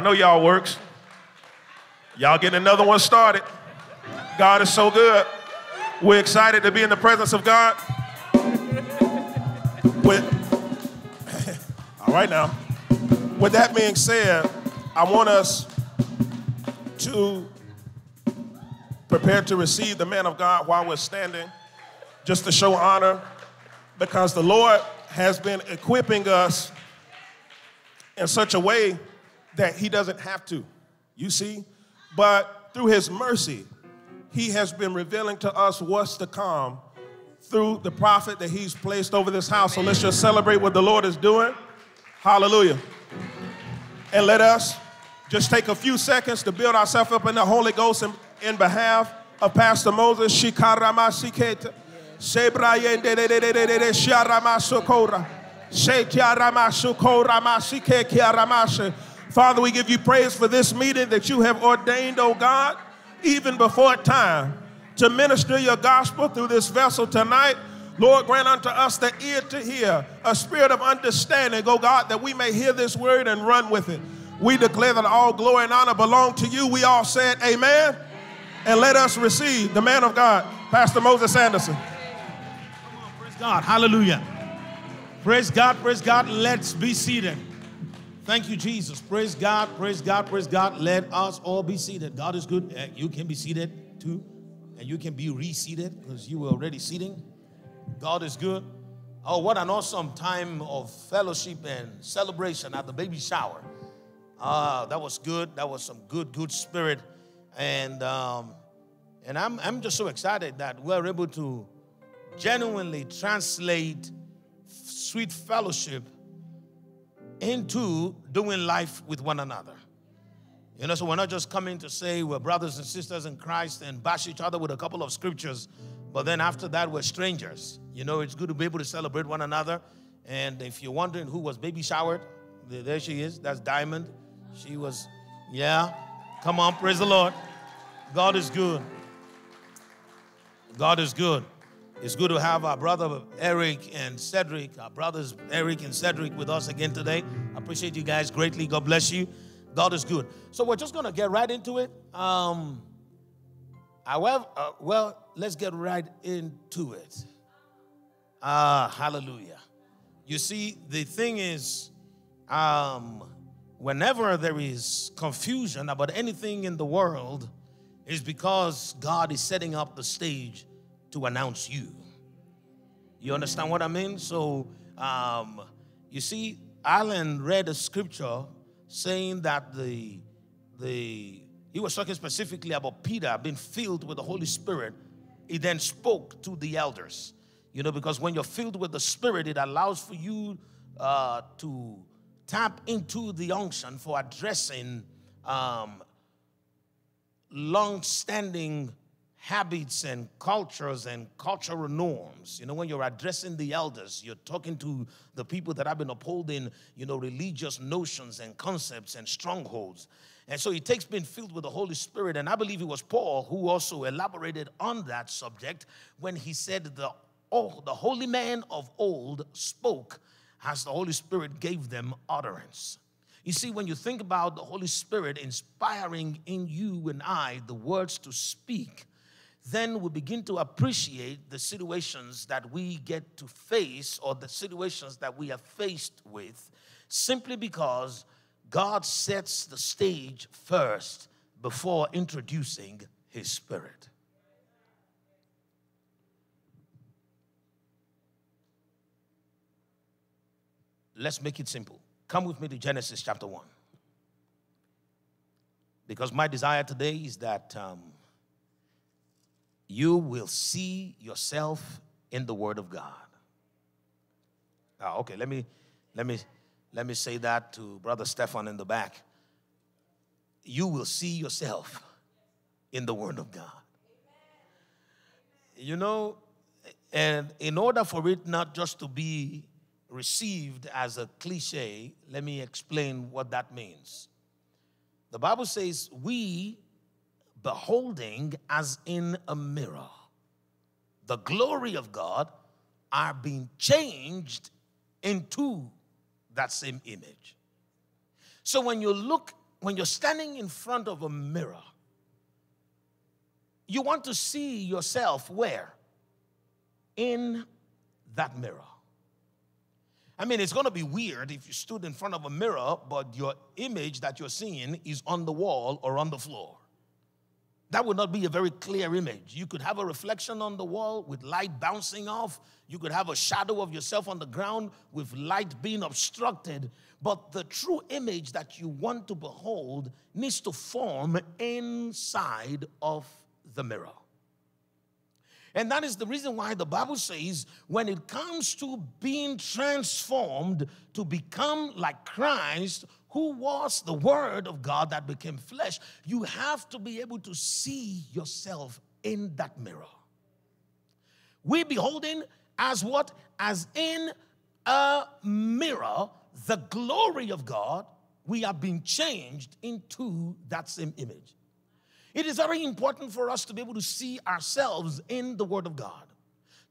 I know y'all works. Y'all getting another one started. God is so good. We're excited to be in the presence of God. With, all right now. With that being said, I want us to prepare to receive the man of God while we're standing, just to show honor, because the Lord has been equipping us in such a way that He doesn't have to. You see? But through His mercy, He has been revealing to us what's to come through the prophet that He's placed over this house. So let's just celebrate what the Lord is doing. Hallelujah. And let us just take a few seconds to build ourselves up in the Holy Ghost in, in behalf of Pastor Moses. Masikekiaramashe. Father, we give you praise for this meeting that you have ordained, oh God, even before time, to minister your gospel through this vessel tonight. Lord, grant unto us the ear to hear, a spirit of understanding, oh God, that we may hear this word and run with it. We declare that all glory and honor belong to you. We all said amen. And let us receive the man of God, Pastor Moses Anderson. Praise God. Hallelujah. Praise God. Praise God. Let's be seated. Thank you, Jesus. Praise God. Praise God. Praise God. Let us all be seated. God is good. Uh, You can be seated too. And you can be reseated because you were already seating. God is good. Oh, what an awesome time of fellowship and celebration at the baby shower. Ah, that was good. That was some good, good spirit. And um, and I'm I'm just so excited that we're able to genuinely translate sweet fellowship into doing life with one another. You know, so we're not just coming to say we're brothers and sisters in Christ and bash each other with a couple of scriptures, but then after that, we're strangers. You know, it's good to be able to celebrate one another. And if you're wondering who was baby showered, there she is. That's Diamond. She was, yeah. Come on, praise the Lord. God is good. God is good. It's good to have our brother Eric and Cedric, our brothers Eric and Cedric with us again today. I appreciate you guys greatly. God bless you. God is good. So we're just going to get right into it. Um, however, uh, well, let's get right into it. Ah, hallelujah. You see, the thing is, um, whenever there is confusion about anything in the world, is because God is setting up the stage to announce you. You understand what I mean? So, um, you see, Alan read a scripture saying that the the he was talking specifically about Peter being filled with the Holy Spirit. He then spoke to the elders. You know, because when you're filled with the Spirit, it allows for you uh, to tap into the unction for addressing um, long-standing habits and cultures and cultural norms. You know, when you're addressing the elders, you're talking to the people that have been upholding, you know, religious notions and concepts and strongholds. And so it takes being filled with the Holy Spirit. And I believe it was Paul who also elaborated on that subject when he said the, oh, the holy man of old spoke as the Holy Spirit gave them utterance. You see, when you think about the Holy Spirit inspiring in you and I the words to speak, then we begin to appreciate the situations that we get to face or the situations that we are faced with simply because God sets the stage first before introducing His Spirit. Let's make it simple. Come with me to Genesis chapter 1. Because my desire today is that um, you will see yourself in the Word of God. Ah, okay, let me let me let me say that to Brother Stefan in the back. You will see yourself in the Word of God. You know, and in order for it not just to be received as a cliche, let me explain what that means. The Bible says, We beholding as in a mirror the glory of God are being changed into that same image. So when you look, when you're standing in front of a mirror, you want to see yourself where? In that mirror. I mean, it's going to be weird if you stood in front of a mirror, but your image that you're seeing is on the wall or on the floor. That would not be a very clear image. You could have a reflection on the wall with light bouncing off. You could have a shadow of yourself on the ground with light being obstructed. But the true image that you want to behold needs to form inside of the mirror. And that is the reason why the Bible says when it comes to being transformed to become like Christ, who was the Word of God that became flesh, you have to be able to see yourself in that mirror. We beholding as what? As in a mirror, the glory of God, we are being changed into that same image. It is very important for us to be able to see ourselves in the Word of God,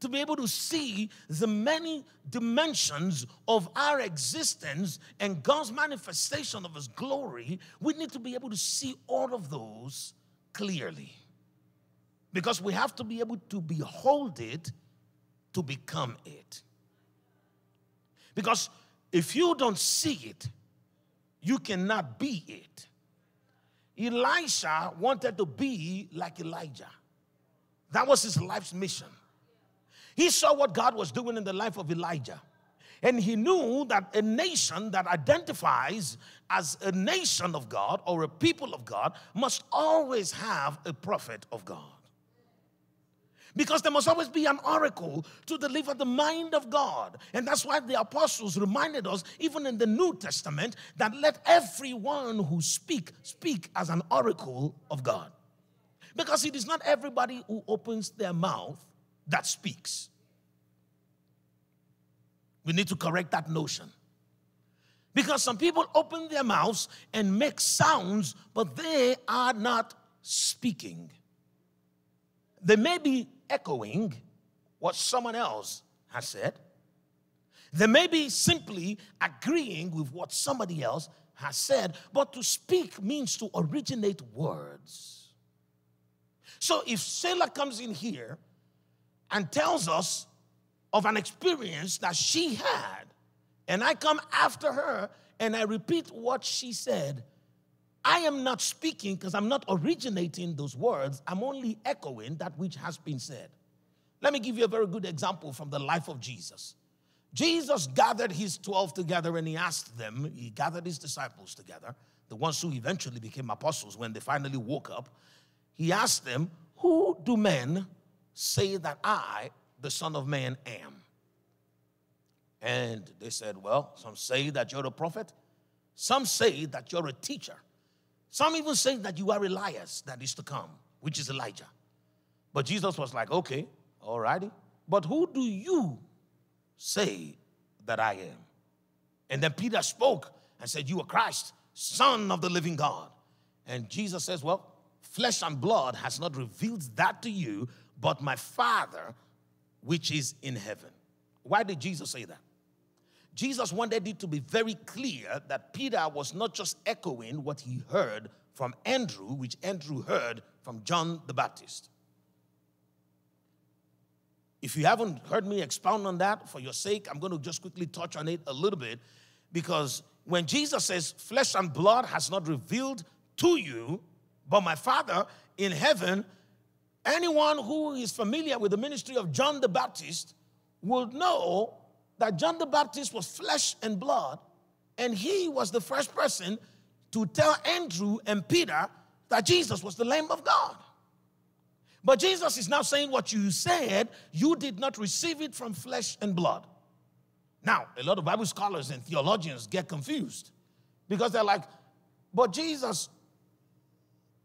to be able to see the many dimensions of our existence and God's manifestation of His glory. We need to be able to see all of those clearly because we have to be able to behold it to become it. Because if you don't see it, you cannot be it. Elisha wanted to be like Elijah. That was his life's mission. He saw what God was doing in the life of Elijah. And he knew that a nation that identifies as a nation of God or a people of God must always have a prophet of God. Because there must always be an oracle to deliver the mind of God. And that's why the apostles reminded us, even in the New Testament, that let everyone who speak speak as an oracle of God. Because it is not everybody who opens their mouth that speaks. We need to correct that notion. Because some people open their mouths and make sounds, but they are not speaking. They may be echoing what someone else has said. They may be simply agreeing with what somebody else has said, but to speak means to originate words. So if Selah comes in here and tells us of an experience that she had, and I come after her and I repeat what she said, I am not speaking because I'm not originating those words. I'm only echoing that which has been said. Let me give you a very good example from the life of Jesus. Jesus gathered his 12 together and he asked them, he gathered his disciples together, the ones who eventually became apostles when they finally woke up. He asked them, Who do men say that I, the Son of Man, am? And they said, Well, some say that you're a prophet, some say that you're a teacher. Some even say that you are Elias that is to come, which is Elijah. But Jesus was like, okay, all righty. But who do you say that I am? And then Peter spoke and said, You are Christ, Son of the living God. And Jesus says, Well, flesh and blood has not revealed that to you, but my Father which is in heaven. Why did Jesus say that? Jesus wanted it to be very clear that Peter was not just echoing what he heard from Andrew, which Andrew heard from John the Baptist. If you haven't heard me expound on that, for your sake, I'm going to just quickly touch on it a little bit because when Jesus says, Flesh and blood has not revealed to you, but my Father in heaven, anyone who is familiar with the ministry of John the Baptist will know that John the Baptist was flesh and blood, and he was the first person to tell Andrew and Peter that Jesus was the Lamb of God. But Jesus is now saying what you said, you did not receive it from flesh and blood. Now, a lot of Bible scholars and theologians get confused because they're like, but Jesus,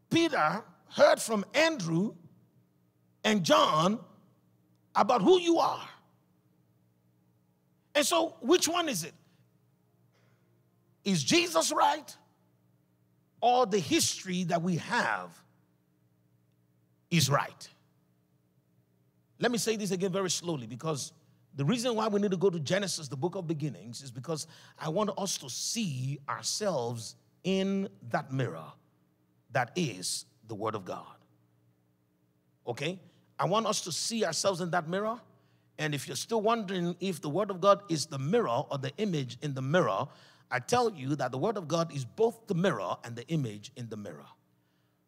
Peter heard from Andrew and John about who you are. And so, which one is it? Is Jesus right? Or the history that we have is right? Let me say this again very slowly because the reason why we need to go to Genesis, the book of beginnings, is because I want us to see ourselves in that mirror that is the Word of God. Okay? I want us to see ourselves in that mirror. And if you're still wondering if the Word of God is the mirror or the image in the mirror, I tell you that the Word of God is both the mirror and the image in the mirror.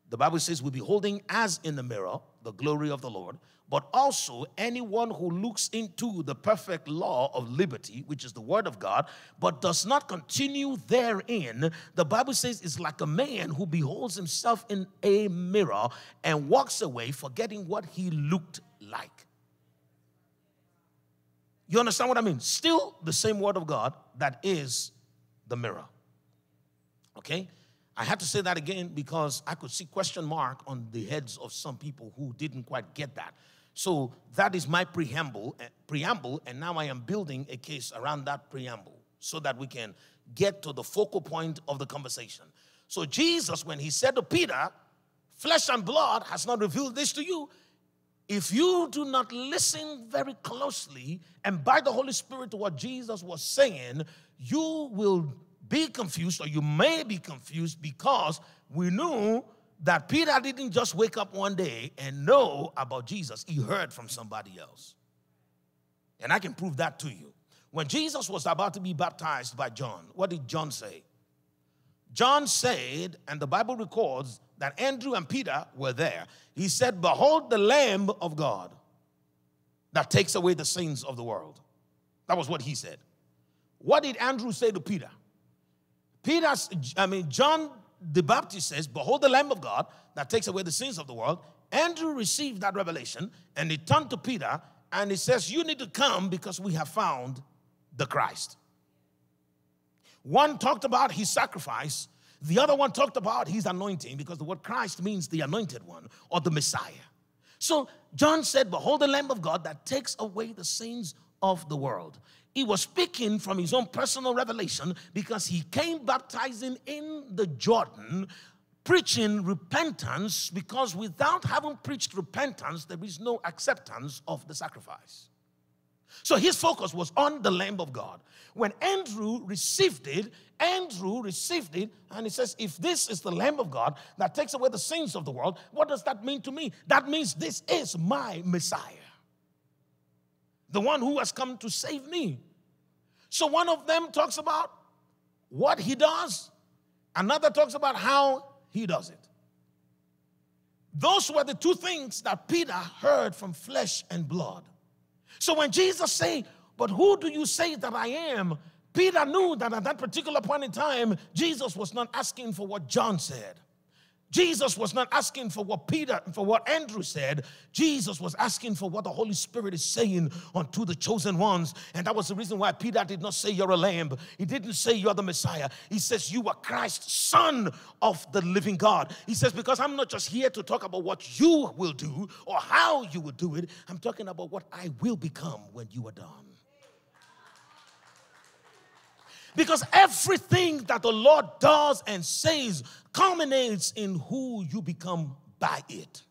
The Bible says we're beholding as in the mirror the glory of the Lord, but also anyone who looks into the perfect law of liberty, which is the Word of God, but does not continue therein, the Bible says is like a man who beholds himself in a mirror and walks away forgetting what he looked like. You understand what I mean? Still the same Word of God that is the mirror. Okay? I had to say that again because I could see question mark on the heads of some people who didn't quite get that. So that is my preamble, eh, preamble, and now I am building a case around that preamble so that we can get to the focal point of the conversation. So Jesus, when he said to Peter, "Flesh and blood has not revealed this to you," if you do not listen very closely and by the Holy Spirit to what Jesus was saying, you will be confused or you may be confused because we knew that Peter didn't just wake up one day and know about Jesus, he heard from somebody else. And I can prove that to you. When Jesus was about to be baptized by John, what did John say? John said, and the Bible records that Andrew and Peter were there. He said, Behold the Lamb of God that takes away the sins of the world. That was what he said. What did Andrew say to Peter? Peter, I mean, John the Baptist says, Behold the Lamb of God that takes away the sins of the world. Andrew received that revelation and he turned to Peter and he says, You need to come because we have found the Christ. One talked about his sacrifice, the other one talked about his anointing because the word Christ means the anointed one or the Messiah. So John said, Behold the Lamb of God that takes away the sins of the world. He was speaking from his own personal revelation because he came baptizing in the Jordan, preaching repentance, because without having preached repentance, there is no acceptance of the sacrifice. So his focus was on the Lamb of God. When Andrew received it, Andrew received it, and he says, If this is the Lamb of God that takes away the sins of the world, what does that mean to me? That means this is my Messiah, the one who has come to save me. So one of them talks about what he does, another talks about how he does it. Those were the two things that Peter heard from flesh and blood. So when Jesus said, But who do you say that I am? Peter knew that at that particular point in time, Jesus was not asking for what John said. Jesus was not asking for what Peter, and for what Andrew said. Jesus was asking for what the Holy Spirit is saying unto the chosen ones. And that was the reason why Peter did not say you're a lamb. He didn't say you're the Messiah. He says you are Christ, Son of the living God. He says, because I'm not just here to talk about what you will do or how you will do it. I'm talking about what I will become when you are done. Because everything that the Lord does and says culminates in who you become by it.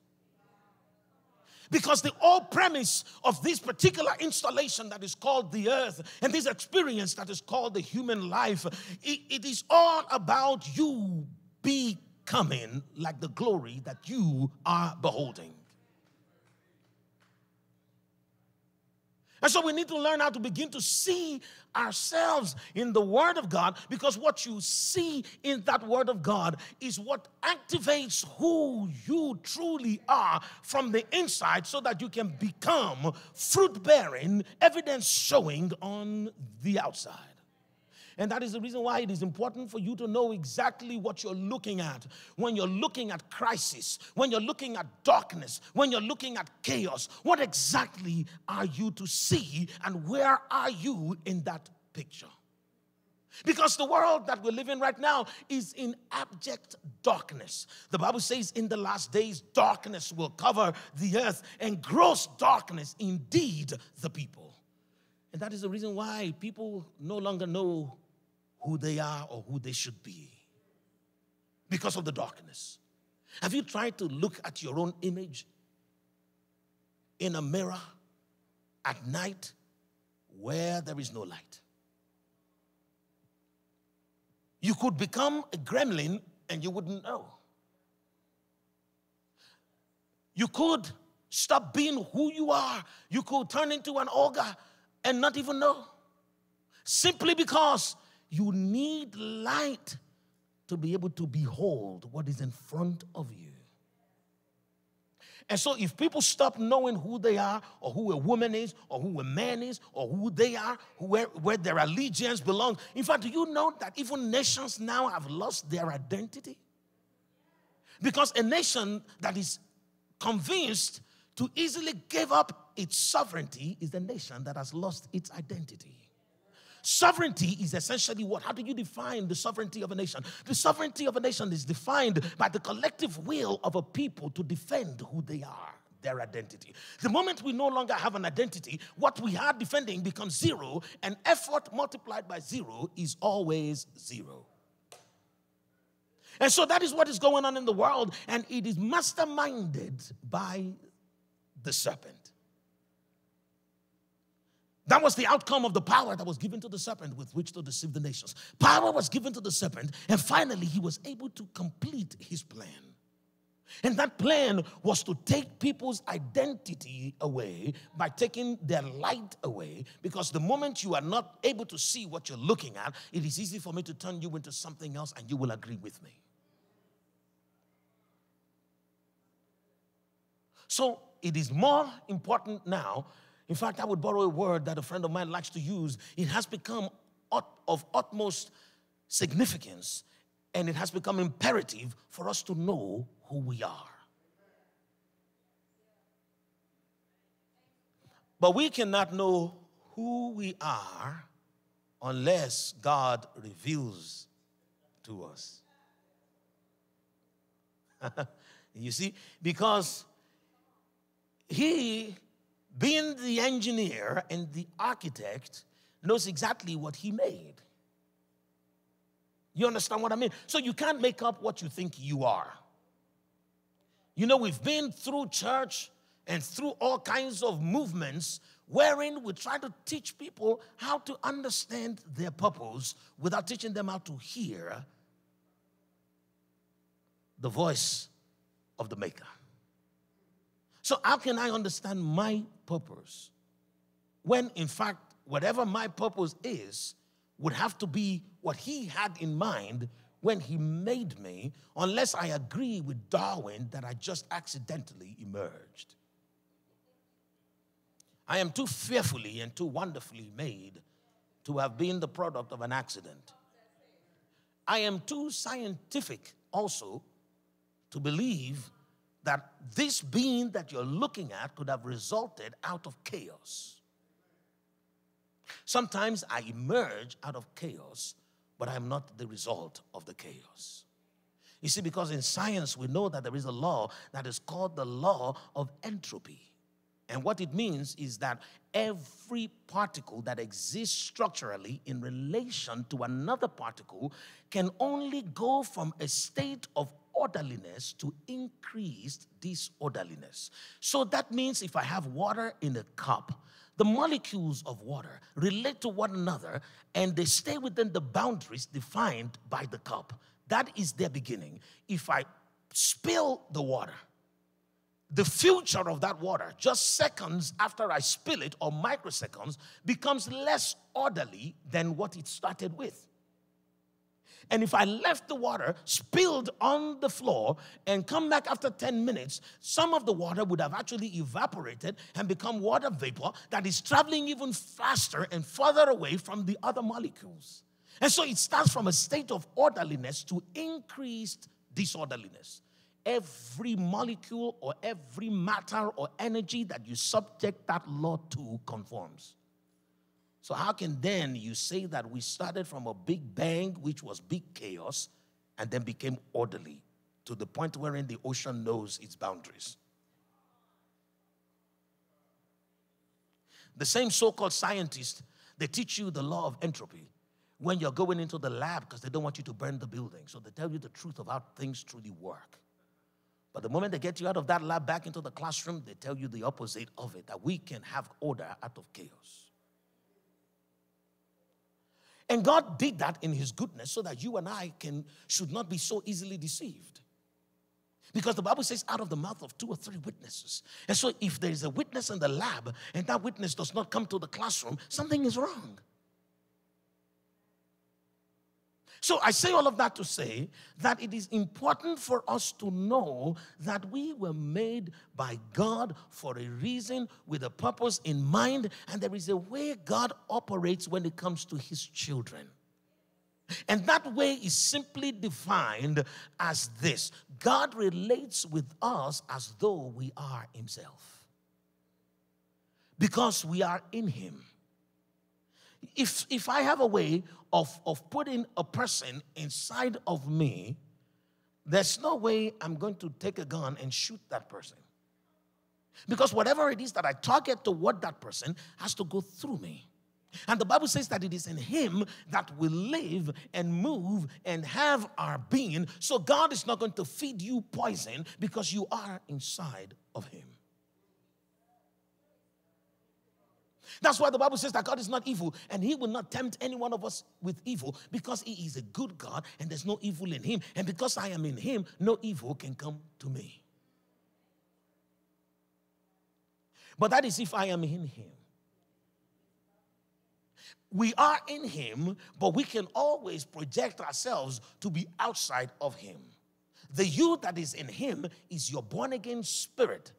Because the whole premise of this particular installation that is called the earth and this experience that is called the human life, it, it is all about you becoming like the glory that you are beholding. And so we need to learn how to begin to see ourselves in the Word of God because what you see in that Word of God is what activates who you truly are from the inside so that you can become fruit bearing, evidence showing on the outside. And that is the reason why it is important for you to know exactly what you're looking at. When you're looking at crisis, when you're looking at darkness, when you're looking at chaos, what exactly are you to see and where are you in that picture? Because the world that we live in right now is in abject darkness. The Bible says, in the last days, darkness will cover the earth, and gross darkness indeed the people. And that is the reason why people no longer know who they are or who they should be because of the darkness. Have you tried to look at your own image in a mirror at night where there is no light? You could become a gremlin and you wouldn't know. You could stop being who you are. You could turn into an ogre and not even know. Simply because you need light to be able to behold what is in front of you. And so, if people stop knowing who they are, or who a woman is, or who a man is, or who they are, where, where their allegiance belongs, in fact, do you know that even nations now have lost their identity? Because a nation that is convinced to easily give up its sovereignty is the nation that has lost its identity. Sovereignty is essentially what? How do you define the sovereignty of a nation? The sovereignty of a nation is defined by the collective will of a people to defend who they are, their identity. The moment we no longer have an identity, what we are defending becomes zero, and effort multiplied by zero is always zero. And so that is what is going on in the world, and it is masterminded by the serpent. That was the outcome of the power that was given to the serpent with which to deceive the nations. Power was given to the serpent, and finally, he was able to complete his plan. And that plan was to take people's identity away by taking their light away. Because the moment you are not able to see what you're looking at, it is easy for me to turn you into something else and you will agree with me. So it is more important now in fact, I would borrow a word that a friend of mine likes to use. It has become of utmost significance and it has become imperative for us to know who we are. But we cannot know who we are unless God reveals to us. you see, because He being the engineer and the architect, knows exactly what he made. You understand what I mean? So you can't make up what you think you are. You know, we've been through church and through all kinds of movements wherein we try to teach people how to understand their purpose without teaching them how to hear the voice of the Maker. So, how can I understand my purpose when, in fact, whatever my purpose is would have to be what he had in mind when he made me, unless I agree with Darwin that I just accidentally emerged? I am too fearfully and too wonderfully made to have been the product of an accident. I am too scientific also to believe that this being that you're looking at could have resulted out of chaos. Sometimes I emerge out of chaos, but I am not the result of the chaos. You see, because in science we know that there is a law that is called the law of entropy. And what it means is that every particle that exists structurally in relation to another particle can only go from a state of orderliness to increased disorderliness. So that means if I have water in a cup, the molecules of water relate to one another and they stay within the boundaries defined by the cup. That is their beginning. If I spill the water, the future of that water, just seconds after I spill it or microseconds, becomes less orderly than what it started with. And if I left the water spilled on the floor and come back after 10 minutes, some of the water would have actually evaporated and become water vapor that is traveling even faster and further away from the other molecules. And so it starts from a state of orderliness to increased disorderliness. Every molecule or every matter or energy that you subject that law to conforms. So, how can then you say that we started from a big bang, which was big chaos, and then became orderly to the point wherein the ocean knows its boundaries? The same so called scientists, they teach you the law of entropy when you're going into the lab because they don't want you to burn the building. So they tell you the truth of how things truly work. But the moment they get you out of that lab back into the classroom, they tell you the opposite of it that we can have order out of chaos. And God did that in his goodness so that you and I can should not be so easily deceived. Because the Bible says, out of the mouth of two or three witnesses. And so, if there is a witness in the lab and that witness does not come to the classroom, something is wrong. So, I say all of that to say that it is important for us to know that we were made by God for a reason with a purpose in mind, and there is a way God operates when it comes to His children. And that way is simply defined as this God relates with us as though we are Himself. Because we are in Him. If, if I have a way of, of putting a person inside of me, there's no way I'm going to take a gun and shoot that person. Because whatever it is that I target toward that person has to go through me. And the Bible says that it is in Him that we live and move and have our being. So God is not going to feed you poison because you are inside of Him. That's why the Bible says that God is not evil and He will not tempt any one of us with evil because He is a good God and there's no evil in Him. And because I am in Him, no evil can come to me. But that is if I am in Him. We are in Him, but we can always project ourselves to be outside of Him. The you that is in Him is your born again spirit.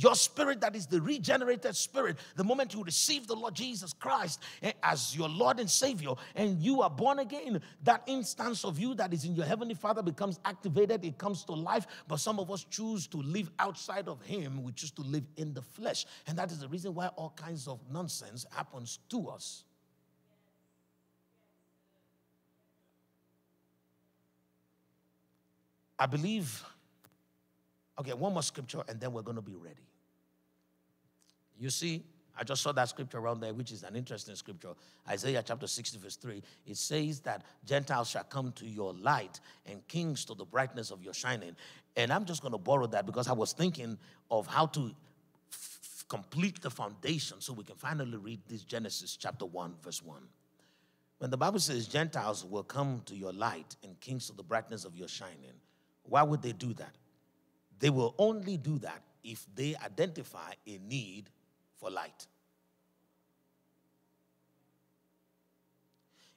Your spirit, that is the regenerated spirit, the moment you receive the Lord Jesus Christ eh, as your Lord and Savior, and you are born again, that instance of you that is in your Heavenly Father becomes activated, it comes to life. But some of us choose to live outside of Him, we choose to live in the flesh. And that is the reason why all kinds of nonsense happens to us. I believe Okay, one more scripture and then we're going to be ready. You see, I just saw that scripture around there, which is an interesting scripture. Isaiah chapter 60, verse 3. It says that Gentiles shall come to your light and kings to the brightness of your shining. And I'm just going to borrow that because I was thinking of how to f- complete the foundation so we can finally read this Genesis chapter 1, verse 1. When the Bible says Gentiles will come to your light and kings to the brightness of your shining, why would they do that? They will only do that if they identify a need for light.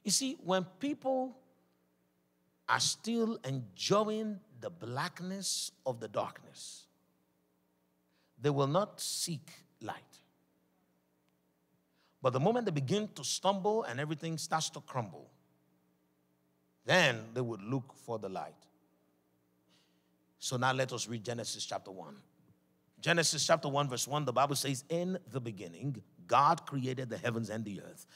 You see, when people are still enjoying the blackness of the darkness, they will not seek light. But the moment they begin to stumble and everything starts to crumble, then they would look for the light. So now let us read Genesis chapter 1. Genesis chapter 1, verse 1, the Bible says, In the beginning, God created the heavens and the earth.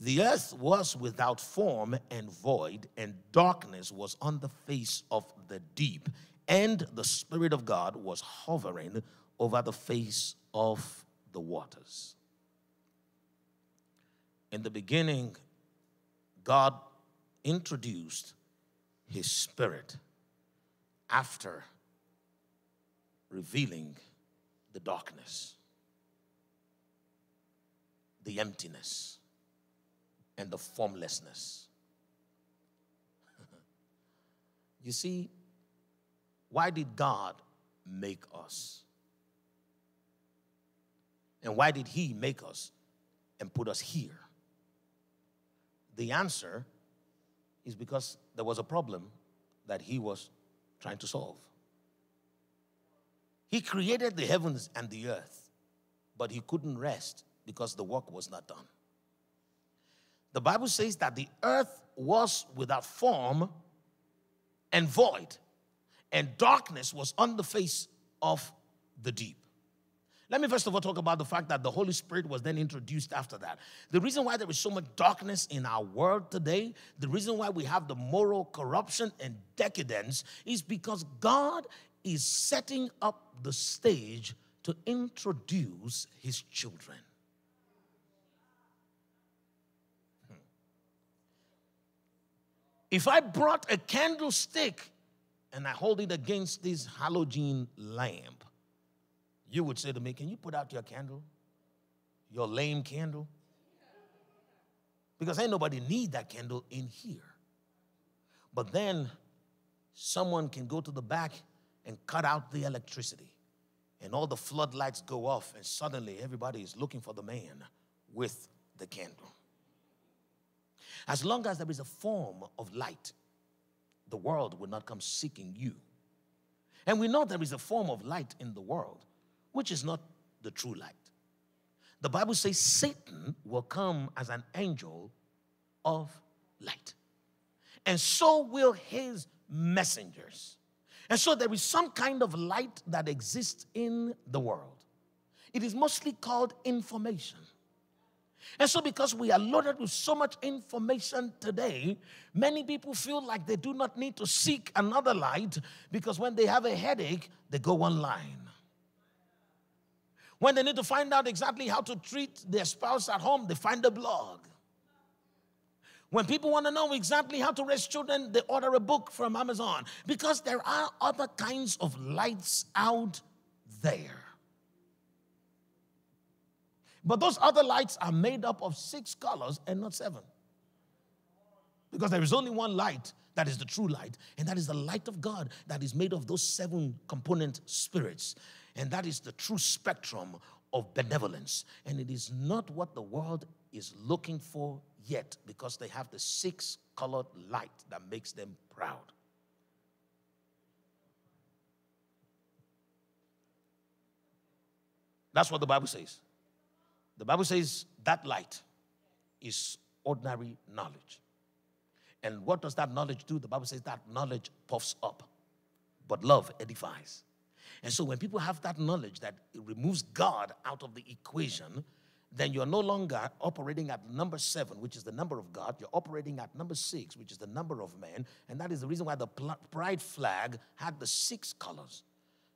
The earth was without form and void, and darkness was on the face of the deep, and the Spirit of God was hovering over the face of the waters. In the beginning, God introduced His Spirit after revealing the darkness, the emptiness, and the formlessness. you see, why did God make us? And why did He make us and put us here? The answer is because there was a problem that He was trying to solve. He created the heavens and the earth, but he couldn't rest because the work was not done. The Bible says that the earth was without form and void, and darkness was on the face of the deep. Let me first of all talk about the fact that the Holy Spirit was then introduced after that. The reason why there is so much darkness in our world today, the reason why we have the moral corruption and decadence is because God is setting up the stage to introduce his children. Hmm. If I brought a candlestick and I hold it against this halogen lamp, you would say to me, Can you put out your candle? Your lame candle? Because ain't nobody need that candle in here. But then someone can go to the back and cut out the electricity. And all the floodlights go off, and suddenly everybody is looking for the man with the candle. As long as there is a form of light, the world will not come seeking you. And we know there is a form of light in the world, which is not the true light. The Bible says Satan will come as an angel of light, and so will his messengers. And so there is some kind of light that exists in the world. It is mostly called information. And so, because we are loaded with so much information today, many people feel like they do not need to seek another light because when they have a headache, they go online. When they need to find out exactly how to treat their spouse at home, they find a blog. When people want to know exactly how to raise children, they order a book from Amazon because there are other kinds of lights out there. But those other lights are made up of six colors and not seven. Because there is only one light that is the true light, and that is the light of God that is made of those seven component spirits. And that is the true spectrum of benevolence. And it is not what the world is looking for yet because they have the six colored light that makes them proud. That's what the Bible says. The Bible says that light is ordinary knowledge. And what does that knowledge do? The Bible says that knowledge puffs up, but love edifies. And so when people have that knowledge that removes God out of the equation, then you're no longer operating at number seven, which is the number of God. You're operating at number six, which is the number of man. And that is the reason why the pride flag had the six colors.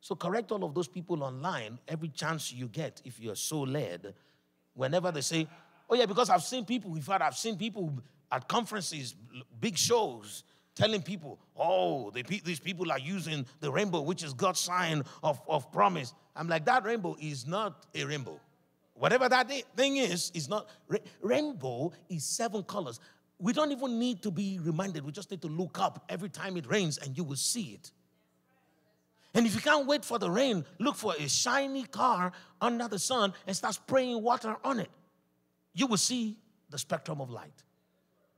So correct all of those people online every chance you get if you're so led whenever they say, oh yeah, because I've seen people, in fact, I've seen people at conferences, big shows, telling people, oh, these people are using the rainbow, which is God's sign of, of promise. I'm like, that rainbow is not a rainbow. Whatever that thing is, is not. Rainbow is seven colors. We don't even need to be reminded. We just need to look up every time it rains and you will see it. And if you can't wait for the rain, look for a shiny car under the sun and start spraying water on it. You will see the spectrum of light.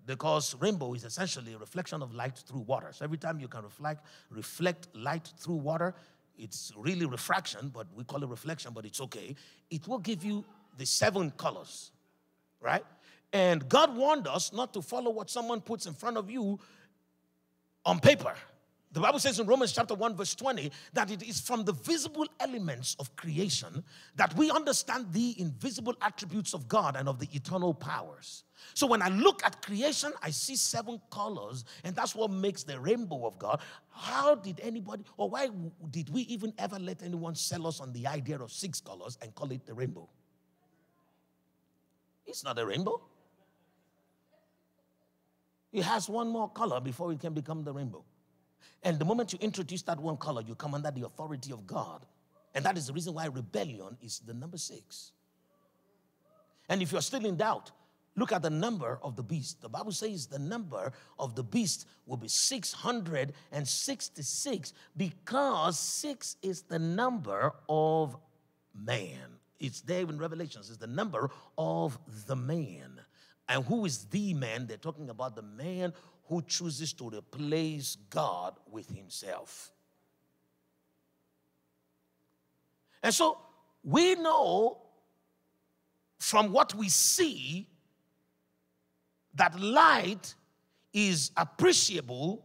Because rainbow is essentially a reflection of light through water. So every time you can reflect, reflect light through water, it's really refraction, but we call it reflection, but it's okay. It will give you the seven colors, right? And God warned us not to follow what someone puts in front of you on paper. The Bible says in Romans chapter 1, verse 20, that it is from the visible elements of creation that we understand the invisible attributes of God and of the eternal powers. So when I look at creation, I see seven colors, and that's what makes the rainbow of God. How did anybody, or why did we even ever let anyone sell us on the idea of six colors and call it the rainbow? It's not a rainbow. It has one more color before it can become the rainbow. And the moment you introduce that one color, you come under the authority of God. And that is the reason why rebellion is the number six. And if you're still in doubt, look at the number of the beast. The Bible says the number of the beast will be 666 because six is the number of man. It's there in Revelations, it's the number of the man. And who is the man? They're talking about the man who chooses to replace God with himself. And so we know from what we see that light is appreciable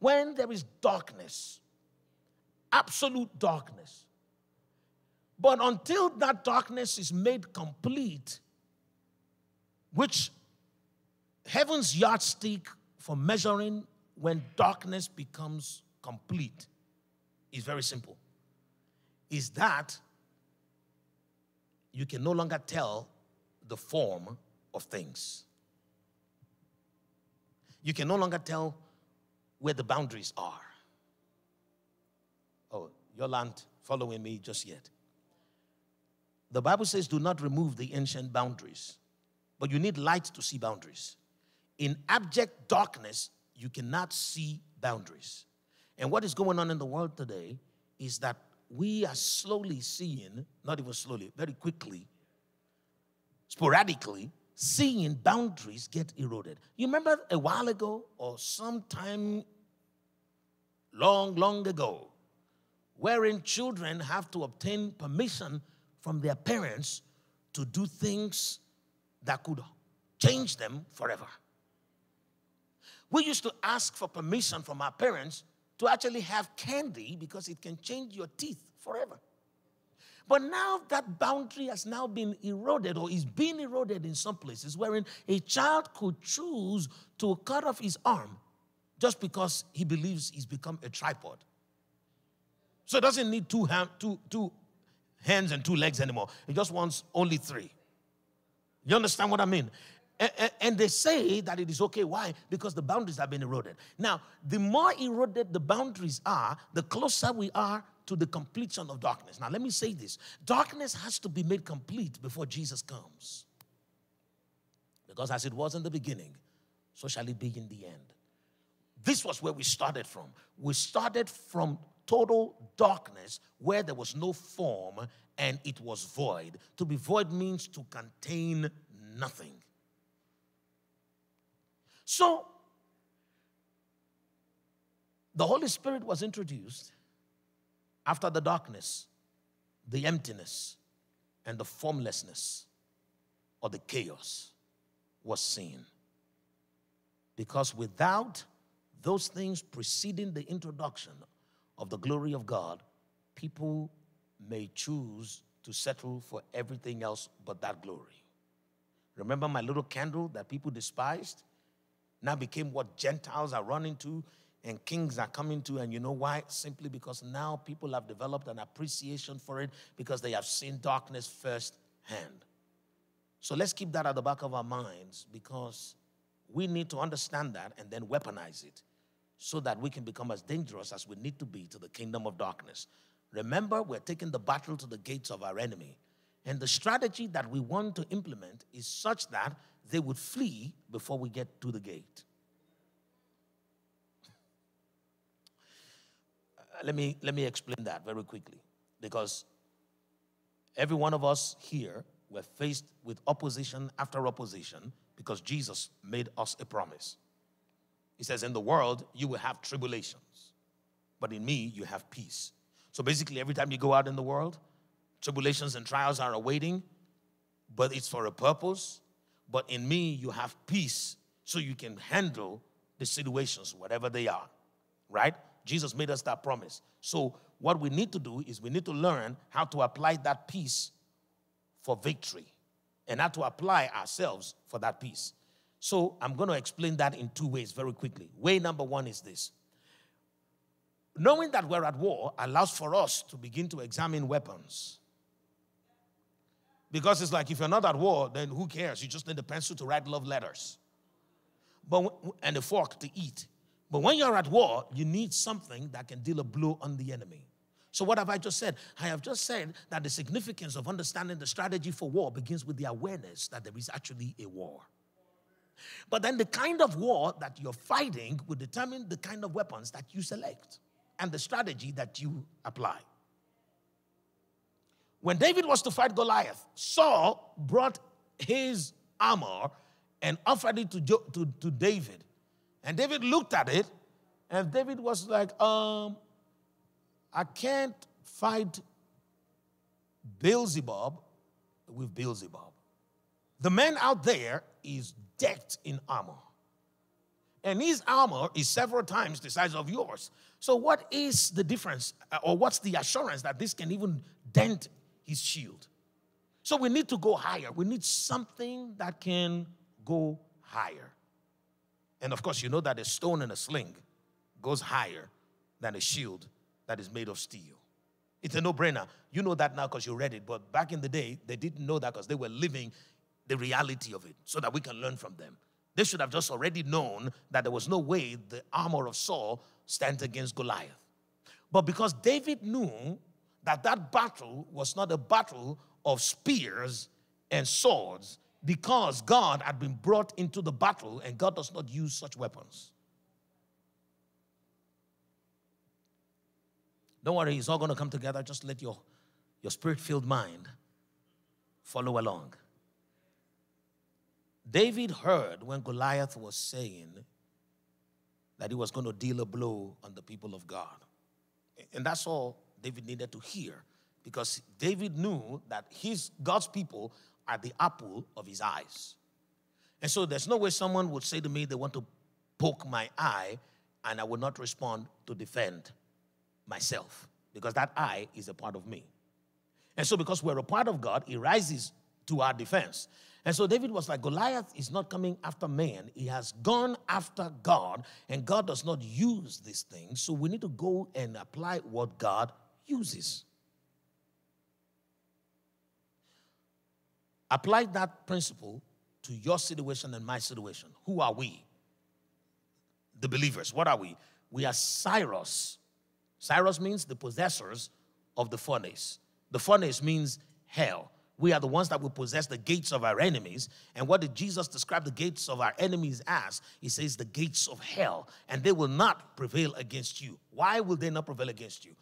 when there is darkness, absolute darkness. But until that darkness is made complete, which heaven's yardstick for measuring when darkness becomes complete is very simple. Is that you can no longer tell the form of things. You can no longer tell where the boundaries are. Oh, your land following me just yet. The Bible says, do not remove the ancient boundaries, but you need light to see boundaries. In abject darkness, you cannot see boundaries. And what is going on in the world today is that we are slowly seeing, not even slowly, very quickly, sporadically, seeing boundaries get eroded. You remember a while ago or sometime long, long ago, wherein children have to obtain permission from their parents to do things that could change them forever. We used to ask for permission from our parents to actually have candy because it can change your teeth forever. But now that boundary has now been eroded or is being eroded in some places, wherein a child could choose to cut off his arm just because he believes he's become a tripod. So it doesn't need two, hand, two, two hands and two legs anymore. He just wants only three. You understand what I mean? And they say that it is okay. Why? Because the boundaries have been eroded. Now, the more eroded the boundaries are, the closer we are to the completion of darkness. Now, let me say this darkness has to be made complete before Jesus comes. Because as it was in the beginning, so shall it be in the end. This was where we started from. We started from total darkness where there was no form and it was void. To be void means to contain nothing. So, the Holy Spirit was introduced after the darkness, the emptiness, and the formlessness or the chaos was seen. Because without those things preceding the introduction of the glory of God, people may choose to settle for everything else but that glory. Remember my little candle that people despised? Now became what Gentiles are running to and kings are coming to. And you know why? Simply because now people have developed an appreciation for it because they have seen darkness firsthand. So let's keep that at the back of our minds because we need to understand that and then weaponize it so that we can become as dangerous as we need to be to the kingdom of darkness. Remember, we're taking the battle to the gates of our enemy. And the strategy that we want to implement is such that they would flee before we get to the gate. Uh, let me let me explain that very quickly because every one of us here were faced with opposition after opposition because Jesus made us a promise. He says, In the world, you will have tribulations, but in me, you have peace. So basically, every time you go out in the world, tribulations and trials are awaiting, but it's for a purpose. But in me, you have peace so you can handle the situations, whatever they are, right? Jesus made us that promise. So, what we need to do is we need to learn how to apply that peace for victory and how to apply ourselves for that peace. So, I'm going to explain that in two ways very quickly. Way number one is this knowing that we're at war allows for us to begin to examine weapons. Because it's like if you're not at war, then who cares? You just need a pencil to write love letters, but and a fork to eat. But when you're at war, you need something that can deal a blow on the enemy. So, what have I just said? I have just said that the significance of understanding the strategy for war begins with the awareness that there is actually a war. But then the kind of war that you're fighting will determine the kind of weapons that you select and the strategy that you apply. When David was to fight Goliath, Saul brought his armor and offered it to, to, to David. And David looked at it, and David was like, um, I can't fight Beelzebub with Beelzebub. The man out there is decked in armor. And his armor is several times the size of yours. So, what is the difference, uh, or what's the assurance that this can even dent his shield? So, we need to go higher. We need something that can go higher. And of course, you know that a stone in a sling goes higher than a shield that is made of steel. It's a no brainer. You know that now because you read it. But back in the day, they didn't know that because they were living the reality of it so that we can learn from them. They should have just already known that there was no way the armor of Saul stands against Goliath. But because David knew that that battle was not a battle of spears and swords, because God had been brought into the battle and God does not use such weapons. Don't worry, it's all going to come together. Just let your, your spirit filled mind follow along. David heard when Goliath was saying that he was going to deal a blow on the people of God. And that's all David needed to hear because David knew that his God's people are the apple of his eyes. And so there's no way someone would say to me they want to poke my eye and I would not respond to defend myself because that eye is a part of me. And so because we're a part of God, he rises to our defense. And so David was like, Goliath is not coming after man. He has gone after God, and God does not use these things. So we need to go and apply what God uses. Apply that principle to your situation and my situation. Who are we? The believers. What are we? We are Cyrus. Cyrus means the possessors of the furnace. The furnace means hell. We are the ones that will possess the gates of our enemies. And what did Jesus describe the gates of our enemies as? He says, the gates of hell, and they will not prevail against you. Why will they not prevail against you?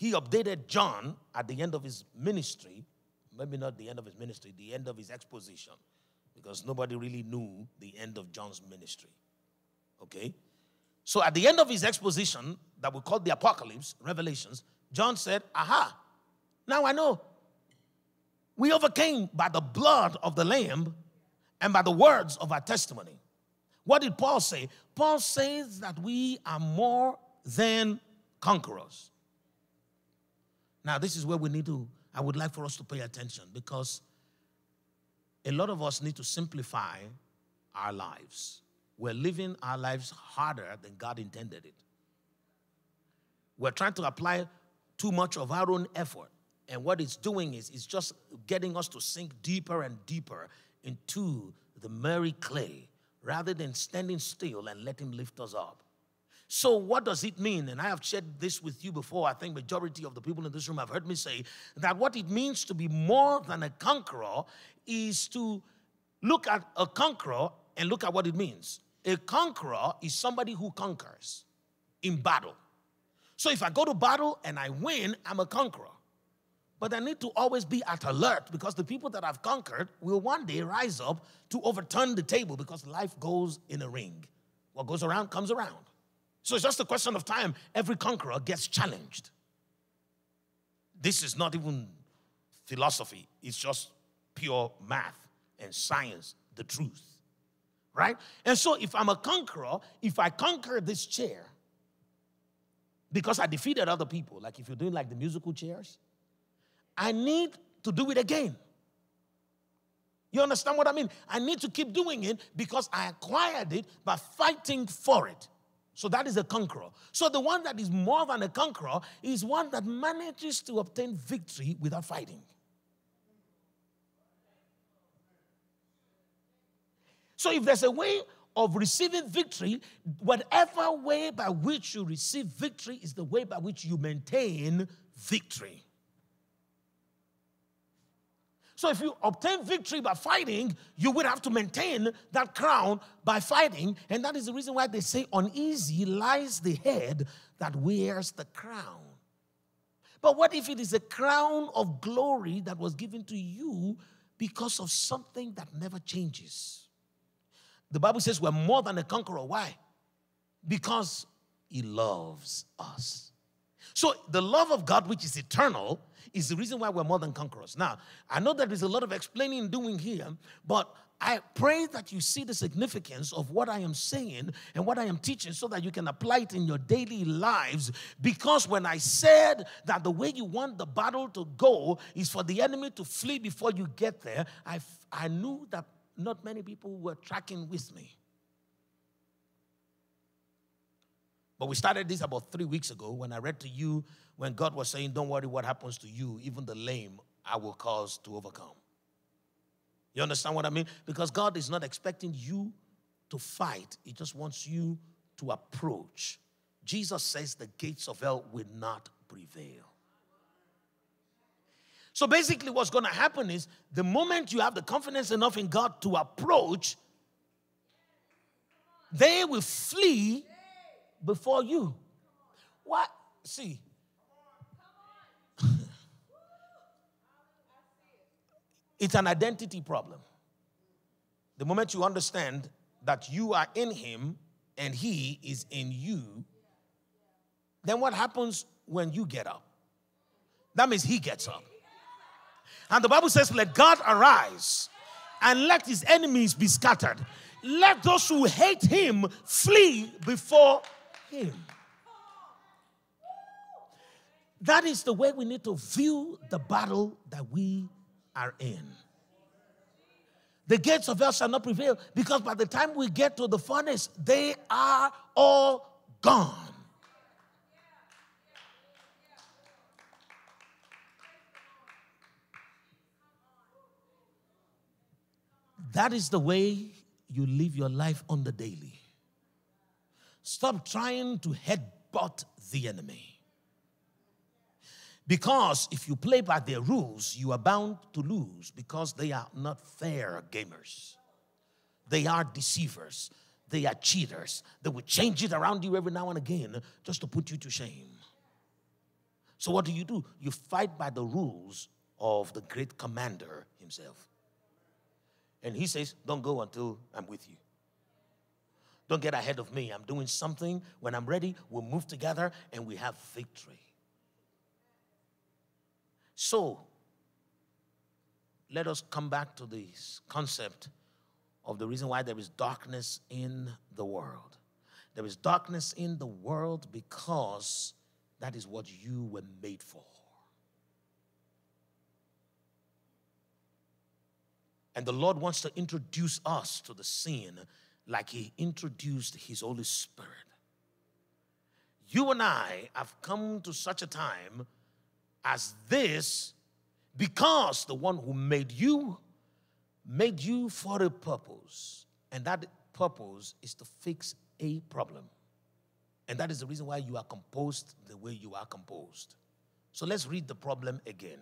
He updated John at the end of his ministry, maybe not the end of his ministry, the end of his exposition, because nobody really knew the end of John's ministry. Okay? So at the end of his exposition, that we call the apocalypse, Revelations, John said, Aha, now I know we overcame by the blood of the Lamb and by the words of our testimony. What did Paul say? Paul says that we are more than conquerors. Now, this is where we need to, I would like for us to pay attention because a lot of us need to simplify our lives. We're living our lives harder than God intended it. We're trying to apply too much of our own effort and what it's doing is it's just getting us to sink deeper and deeper into the merry clay rather than standing still and let him lift us up. So what does it mean? And I have shared this with you before. I think majority of the people in this room have heard me say that what it means to be more than a conqueror is to look at a conqueror and look at what it means. A conqueror is somebody who conquers in battle. So if I go to battle and I win, I'm a conqueror. But I need to always be at alert because the people that I've conquered will one day rise up to overturn the table because life goes in a ring. What goes around comes around. So it's just a question of time. Every conqueror gets challenged. This is not even philosophy, it's just pure math and science, the truth. Right? And so if I'm a conqueror, if I conquer this chair, because I defeated other people, like if you're doing like the musical chairs, I need to do it again. You understand what I mean? I need to keep doing it because I acquired it by fighting for it. So that is a conqueror. So the one that is more than a conqueror is one that manages to obtain victory without fighting. So if there's a way of receiving victory, whatever way by which you receive victory is the way by which you maintain victory. So if you obtain victory by fighting, you would have to maintain that crown by fighting. And that is the reason why they say, uneasy lies the head that wears the crown. But what if it is a crown of glory that was given to you because of something that never changes? The Bible says we're more than a conqueror. Why? Because he loves us. So the love of God, which is eternal, is the reason why we're more than conquerors. Now, I know that there's a lot of explaining and doing here, but I pray that you see the significance of what I am saying and what I am teaching so that you can apply it in your daily lives. Because when I said that the way you want the battle to go is for the enemy to flee before you get there, I, I knew that not many people were tracking with me. But we started this about three weeks ago when I read to you when God was saying, Don't worry what happens to you, even the lame I will cause to overcome. You understand what I mean? Because God is not expecting you to fight, he just wants you to approach. Jesus says the gates of hell will not prevail. So basically, what's going to happen is the moment you have the confidence enough in God to approach, they will flee before you. What? See. it's an identity problem. The moment you understand that you are in Him and He is in you, then what happens when you get up? That means He gets up. And the Bible says, Let God arise and let His enemies be scattered. Let those who hate Him flee before Him. That is the way we need to view the battle that we are in. The gates of hell shall not prevail because by the time we get to the furnace, they are all gone. That is the way you live your life on the daily. Stop trying to headbutt the enemy. Because if you play by their rules, you are bound to lose because they are not fair gamers. They are deceivers. They are cheaters. They will change it around you every now and again just to put you to shame. So, what do you do? You fight by the rules of the great commander himself. And he says, Don't go until I'm with you. Don't get ahead of me. I'm doing something. When I'm ready, we'll move together and we have victory. So, let us come back to this concept of the reason why there is darkness in the world. There is darkness in the world because that is what you were made for. And the Lord wants to introduce us to the scene like He introduced His Holy Spirit. You and I have come to such a time as this because the one who made you made you for a purpose. And that purpose is to fix a problem. And that is the reason why you are composed the way you are composed. So let's read the problem again.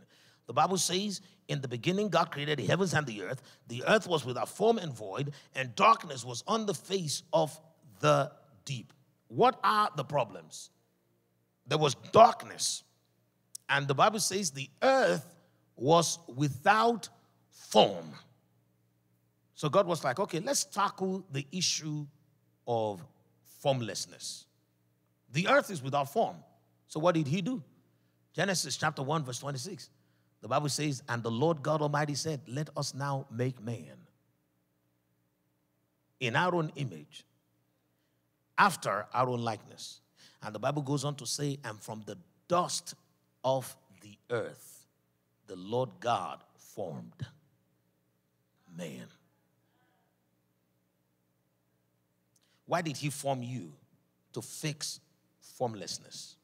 The Bible says, In the beginning, God created the heavens and the earth. The earth was without form and void, and darkness was on the face of the deep. What are the problems? There was darkness. And the Bible says the earth was without form. So God was like, okay, let's tackle the issue of formlessness. The earth is without form. So what did he do? Genesis chapter 1, verse 26. The Bible says, And the Lord God Almighty said, Let us now make man in our own image, after our own likeness. And the Bible goes on to say, And from the dust of the earth, the Lord God formed man. Why did he form you? To fix formlessness.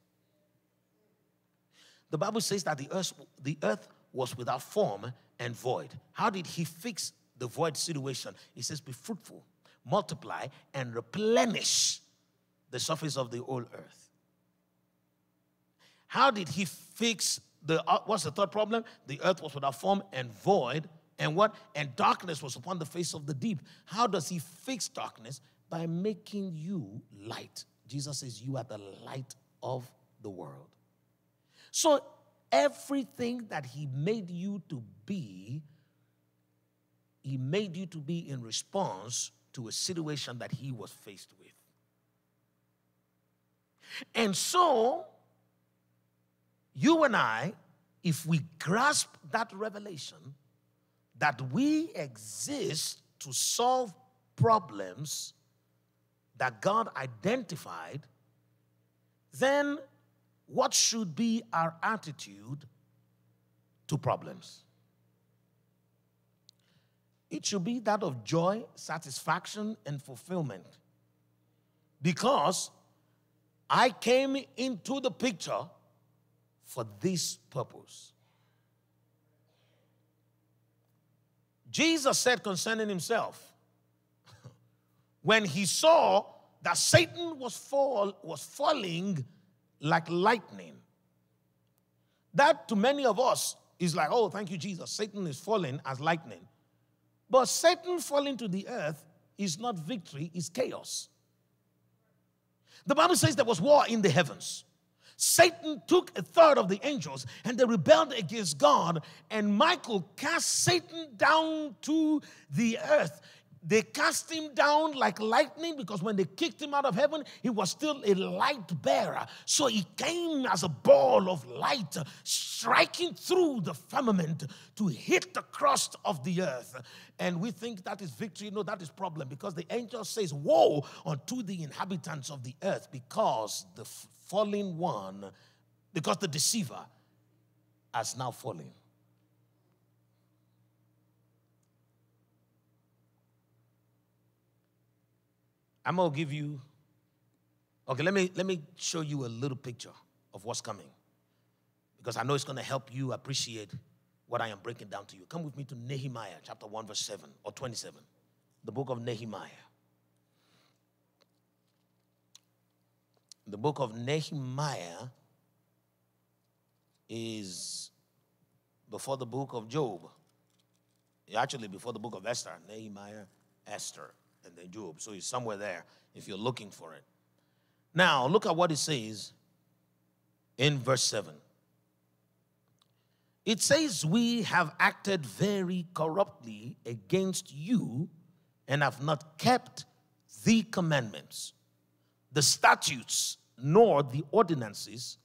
The Bible says that the earth, the earth was without form and void. How did he fix the void situation? He says, Be fruitful, multiply, and replenish the surface of the whole earth. How did he fix the uh, what's the third problem? The earth was without form and void, and what? And darkness was upon the face of the deep. How does he fix darkness? By making you light. Jesus says, You are the light of the world. So everything that he made you to be, he made you to be in response to a situation that he was faced with. And so you and I, if we grasp that revelation, that we exist to solve problems that God identified, then what should be our attitude to problems? It should be that of joy, satisfaction, and fulfillment. Because I came into the picture for this purpose. Jesus said concerning himself, when he saw that Satan was fall was falling like lightning. That to many of us is like, oh, thank you, Jesus. Satan is falling as lightning. But Satan falling to the earth is not victory, it's chaos. The Bible says there was war in the heavens. Satan took a third of the angels and they rebelled against God, and Michael cast Satan down to the earth. They cast him down like lightning because when they kicked him out of heaven, he was still a light bearer. So he came as a ball of light, striking through the firmament to hit the crust of the earth. And we think that is victory. No, that is problem because the angel says, Woe unto the inhabitants of the earth because the fallen one, because the deceiver has now fallen. I'm gonna give you. Okay, let me let me show you a little picture of what's coming, because I know it's gonna help you appreciate what I am breaking down to you. Come with me to Nehemiah chapter one verse seven or twenty-seven, the book of Nehemiah. The book of Nehemiah is before the book of Job. Actually, before the book of Esther, Nehemiah, Esther and then Job. So it's somewhere there if you're looking for it. Now, look at what it says in verse 7. It says, We have acted very corruptly against you and have not kept the commandments, the statutes, nor the ordinances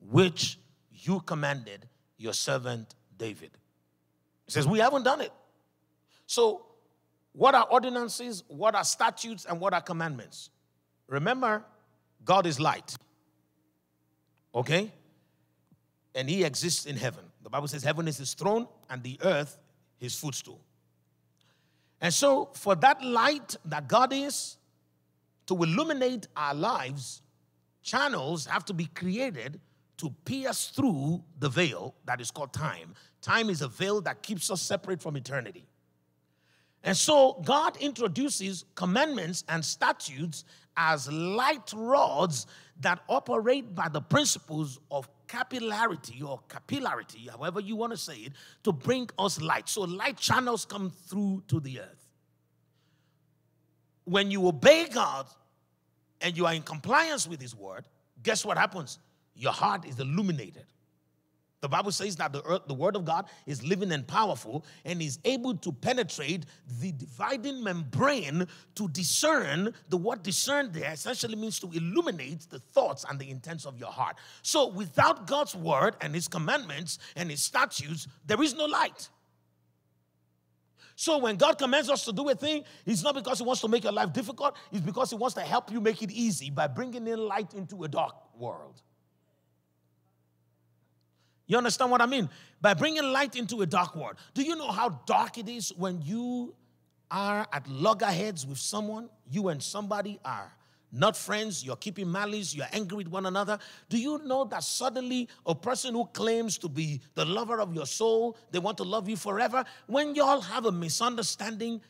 which you commanded your servant David. He says, We haven't done it. So what are ordinances? What are statutes? And what are commandments? Remember, God is light. Okay? And he exists in heaven. The Bible says heaven is his throne and the earth his footstool. And so, for that light that God is to illuminate our lives, channels have to be created to pierce through the veil that is called time. Time is a veil that keeps us separate from eternity. And so God introduces commandments and statutes as light rods that operate by the principles of capillarity or capillarity, however you want to say it, to bring us light. So light channels come through to the earth. When you obey God and you are in compliance with His word, guess what happens? Your heart is illuminated. The Bible says that the, earth, the Word of God is living and powerful and is able to penetrate the dividing membrane to discern. The word discern there essentially means to illuminate the thoughts and the intents of your heart. So without God's Word and His commandments and His statutes, there is no light. So when God commands us to do a thing, it's not because He wants to make your life difficult, it's because He wants to help you make it easy by bringing in light into a dark world. You understand what I mean? By bringing light into a dark world. Do you know how dark it is when you are at loggerheads with someone? You and somebody are not friends, you're keeping malice, you're angry with one another. Do you know that suddenly a person who claims to be the lover of your soul, they want to love you forever, when y'all have a misunderstanding,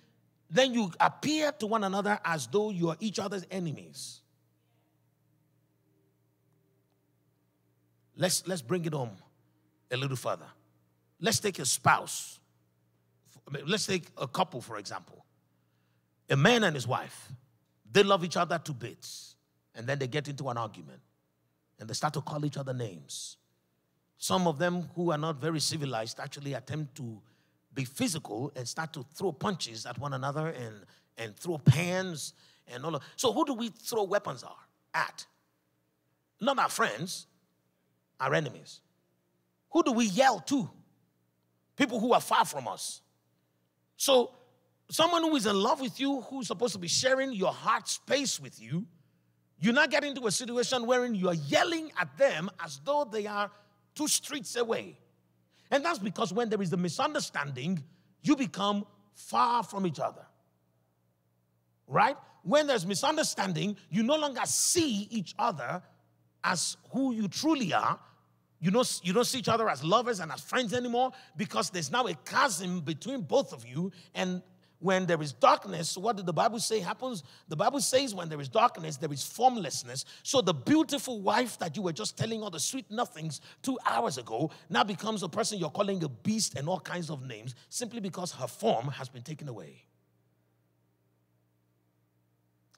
then you appear to one another as though you are each other's enemies. Let's, let's bring it home a little further. Let's take a spouse. Let's take a couple, for example. A man and his wife. They love each other to bits. And then they get into an argument. And they start to call each other names. Some of them who are not very civilized actually attempt to be physical and start to throw punches at one another and, and throw pans and all of so who do we throw weapons at? Not our friends, our enemies. Who do we yell to? People who are far from us. So, someone who is in love with you, who's supposed to be sharing your heart space with you, you're not get into a situation wherein you are yelling at them as though they are two streets away. And that's because when there is a misunderstanding, you become far from each other. Right? When there's misunderstanding, you no longer see each other as who you truly are, you don't, you don't see each other as lovers and as friends anymore because there's now a chasm between both of you. And when there is darkness, what did the Bible say happens? The Bible says when there is darkness, there is formlessness. So the beautiful wife that you were just telling all the sweet nothings two hours ago now becomes a person you're calling a beast and all kinds of names simply because her form has been taken away.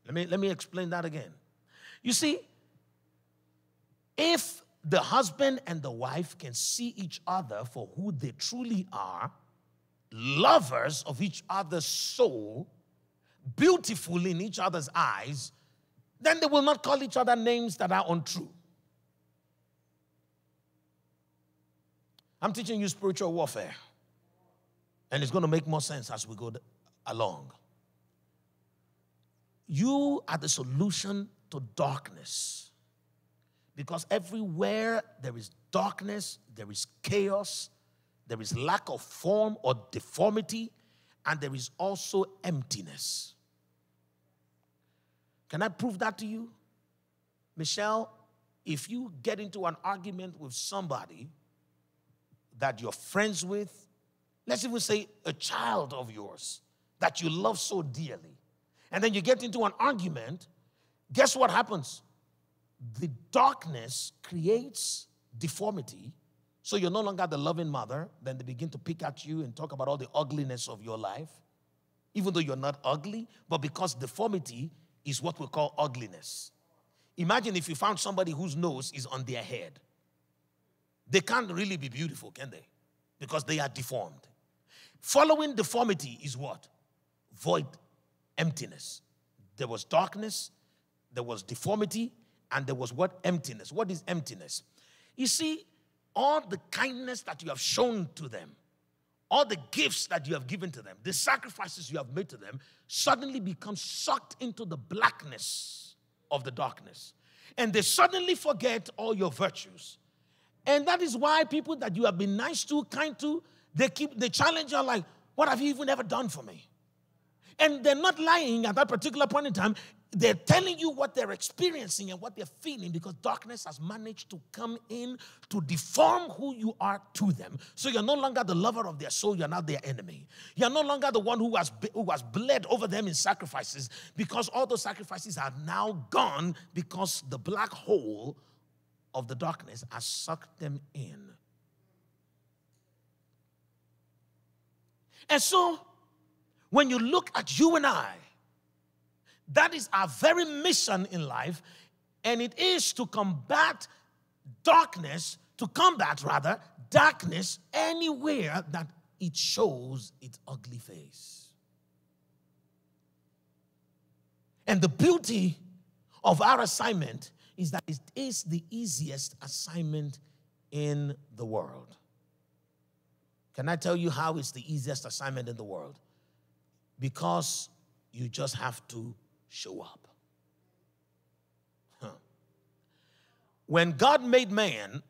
Let me, let me explain that again. You see, if the husband and the wife can see each other for who they truly are, lovers of each other's soul, beautiful in each other's eyes, then they will not call each other names that are untrue. I'm teaching you spiritual warfare, and it's going to make more sense as we go along. You are the solution to darkness. Because everywhere there is darkness, there is chaos, there is lack of form or deformity, and there is also emptiness. Can I prove that to you? Michelle, if you get into an argument with somebody that you're friends with, let's even say a child of yours that you love so dearly, and then you get into an argument, guess what happens? The darkness creates deformity so you're no longer the loving mother. Then they begin to pick at you and talk about all the ugliness of your life, even though you're not ugly, but because deformity is what we call ugliness. Imagine if you found somebody whose nose is on their head. They can't really be beautiful, can they? Because they are deformed. Following deformity is what? Void, emptiness. There was darkness, there was deformity, and there was what? Emptiness. What is emptiness? You see, all the kindness that you have shown to them, all the gifts that you have given to them, the sacrifices you have made to them, suddenly become sucked into the blackness of the darkness. And they suddenly forget all your virtues. And that is why people that you have been nice to, kind to, they keep they challenge you like, what have you even ever done for me? And they're not lying at that particular point in time they're telling you what they're experiencing and what they're feeling because darkness has managed to come in to deform who you are to them. So you're no longer the lover of their soul, you're now their enemy. You're no longer the one who has, who has bled over them in sacrifices because all those sacrifices are now gone because the black hole of the darkness has sucked them in. And so when you look at you and I, that is our very mission in life, and it is to combat darkness, to combat rather darkness anywhere that it shows its ugly face. And the beauty of our assignment is that it is the easiest assignment in the world. Can I tell you how it's the easiest assignment in the world? Because you just have to show up. Huh. When God made man,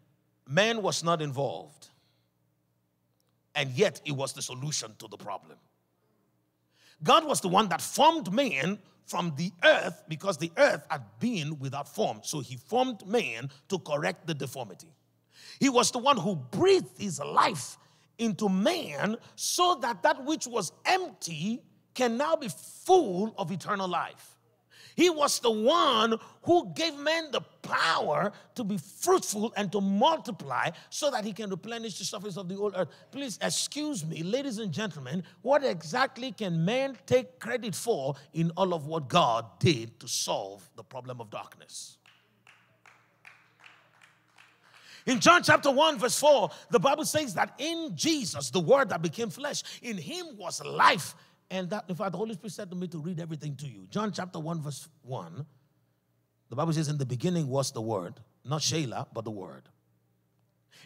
man was not involved. And yet, it was the solution to the problem. God was the one that formed man from the earth because the earth had been without form. So he formed man to correct the deformity. He was the one who breathed his life into man so that that which was empty can now be full of eternal life. He was the one who gave men the power to be fruitful and to multiply so that he can replenish the surface of the old earth. Please excuse me, ladies and gentlemen, what exactly can man take credit for in all of what God did to solve the problem of darkness? In John chapter 1, verse 4, the Bible says that in Jesus, the word that became flesh, in him was life, and that, in fact, the Holy Spirit said to me to read everything to you. John chapter 1, verse 1. The Bible says, In the beginning was the Word, not Shayla, but the Word.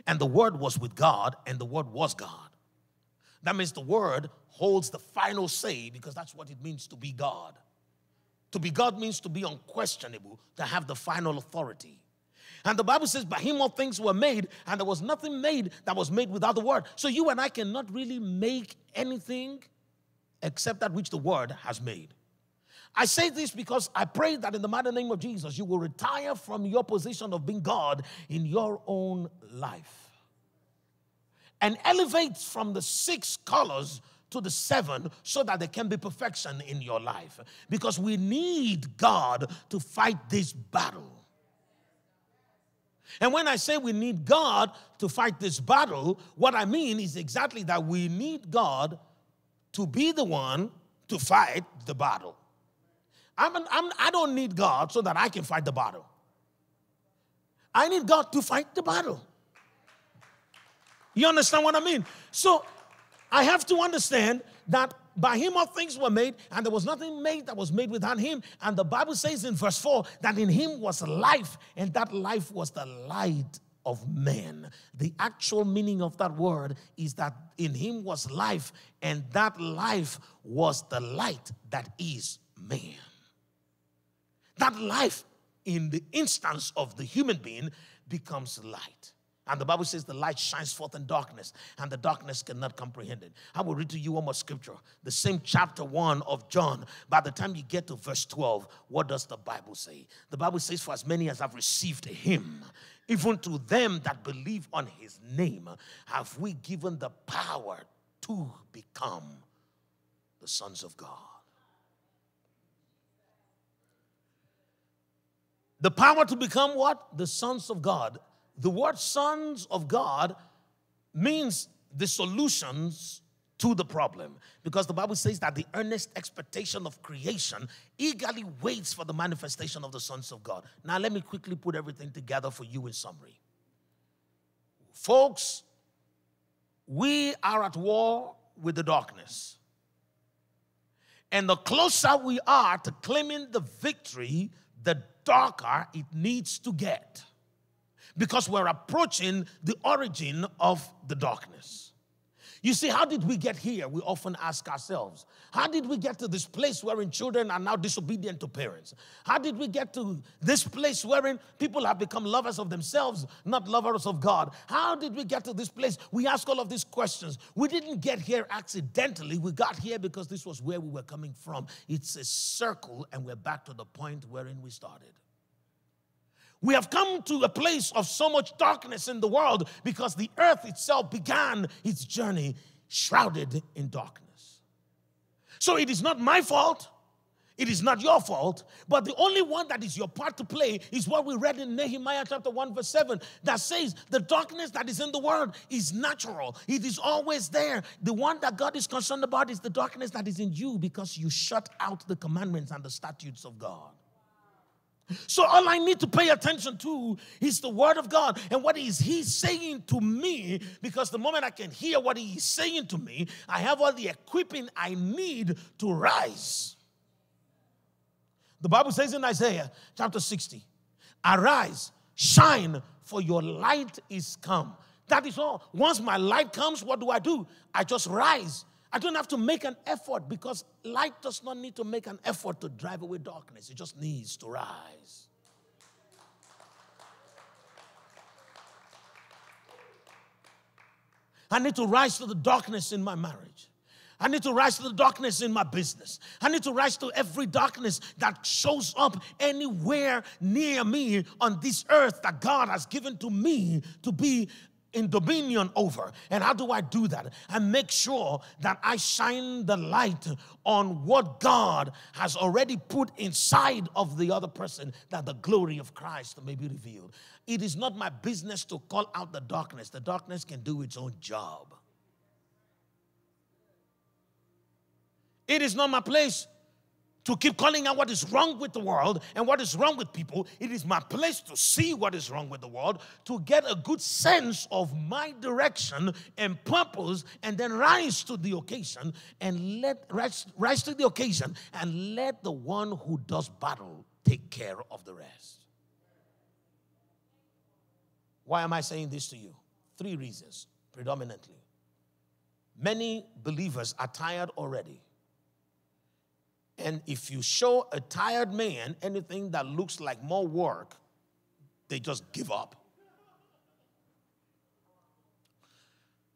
And the Word was with God, and the Word was God. That means the Word holds the final say because that's what it means to be God. To be God means to be unquestionable, to have the final authority. And the Bible says, by him all things were made, and there was nothing made that was made without the word. So you and I cannot really make anything except that which the word has made. I say this because I pray that in the mighty name of Jesus, you will retire from your position of being God in your own life and elevate from the six colors to the seven so that there can be perfection in your life. Because we need God to fight this battle. And when I say we need God to fight this battle, what I mean is exactly that we need God to be the one to fight the battle. I'm, an, I'm, I don't need God so that I can fight the battle. I need God to fight the battle. You understand what I mean? So I have to understand that by him all things were made, and there was nothing made that was made without him. And the Bible says in verse 4 that in him was life, and that life was the light of men. The actual meaning of that word is that in him was life, and that life was the light that is man. That life, in the instance of the human being, becomes light. And the Bible says the light shines forth in darkness, and the darkness cannot comprehend it. I will read to you one more scripture, the same chapter 1 of John. By the time you get to verse 12, what does the Bible say? The Bible says, For as many as have received him, even to them that believe on his name, have we given the power to become the sons of God. The power to become what? The sons of God. The word sons of God means the solutions to the problem because the Bible says that the earnest expectation of creation eagerly waits for the manifestation of the sons of God. Now, let me quickly put everything together for you in summary. Folks, we are at war with the darkness. And the closer we are to claiming the victory, the darker it needs to get because we're approaching the origin of the darkness. You see, how did we get here? We often ask ourselves. How did we get to this place wherein children are now disobedient to parents? How did we get to this place wherein people have become lovers of themselves, not lovers of God? How did we get to this place? We ask all of these questions. We didn't get here accidentally. We got here because this was where we were coming from. It's a circle, and we're back to the point wherein we started. We have come to a place of so much darkness in the world because the earth itself began its journey shrouded in darkness. So it is not my fault. It is not your fault, but the only one that is your part to play is what we read in Nehemiah chapter 1, verse 7, that says the darkness that is in the world is natural. It is always there. The one that God is concerned about is the darkness that is in you because you shut out the commandments and the statutes of God. So all I need to pay attention to is the word of God and what is he saying to me because the moment I can hear what he is saying to me, I have all the equipping I need to rise. The Bible says in Isaiah chapter 60, arise, shine for your light is come. That is all. Once my light comes, what do I do? I just rise I don't have to make an effort because light does not need to make an effort to drive away darkness, it just needs to rise. I need to rise to the darkness in my marriage. I need to rise to the darkness in my business. I need to rise to every darkness that shows up anywhere near me on this earth that God has given to me to be in dominion over. And how do I do that? I make sure that I shine the light on what God has already put inside of the other person that the glory of Christ may be revealed. It is not my business to call out the darkness, the darkness can do its own job. It is not my place to keep calling out what is wrong with the world and what is wrong with people. It is my place to see what is wrong with the world, to get a good sense of my direction and purpose, and then rise to the occasion and let rise, rise to the occasion and let the one who does battle take care of the rest. Why am I saying this to you? Three reasons, predominantly. Many believers are tired already and if you show a tired man anything that looks like more work, they just give up.